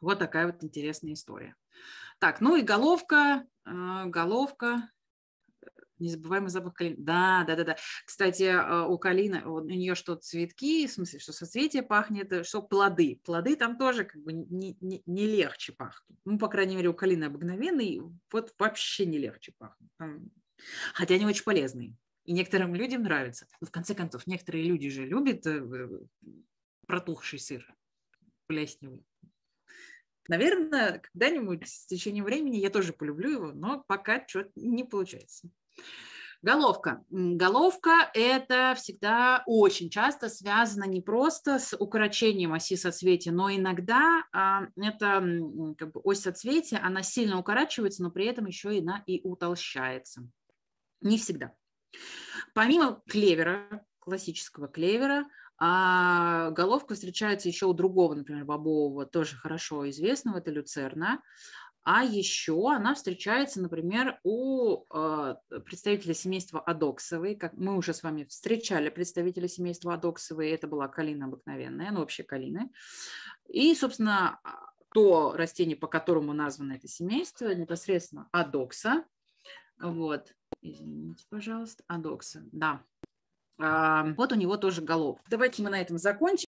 Вот такая вот интересная история. Так, ну и головка, а, головка, незабываемый запах калины. Да, да, да, да. Кстати, а, у калины, у нее что цветки, в смысле, что соцветие пахнет, э, что плоды. Плоды там тоже как бы не, не, не легче пахнут. Ну, по крайней мере, у калины обыкновенный, вот вообще не легче пахнут. Хотя они очень полезные. И некоторым людям нравится. Но в конце концов, некоторые люди же любят э, протухший сыр, плесневый. Наверное, когда-нибудь с течением времени я тоже полюблю его, но пока что-то не получается. Головка. Головка – это всегда очень часто связано не просто с укорочением оси соцветия, но иногда а, это м, как бы ось соцветия, она сильно укорачивается, но при этом еще и, на, и утолщается. Не всегда. Помимо клевера, классического клевера, а, головка встречается еще у другого, например, бобового, тоже хорошо известного, это люцерна. А еще она встречается, например, у а, представителя семейства адоксовой. Как мы уже с вами встречали представителя семейства адоксовой, это была калина обыкновенная, ну вообще калины. И, собственно, то растение, по которому названо это семейство, непосредственно адокса. Вот, извините, пожалуйста, адокса, да. Вот у него тоже головка. Давайте мы на этом закончим.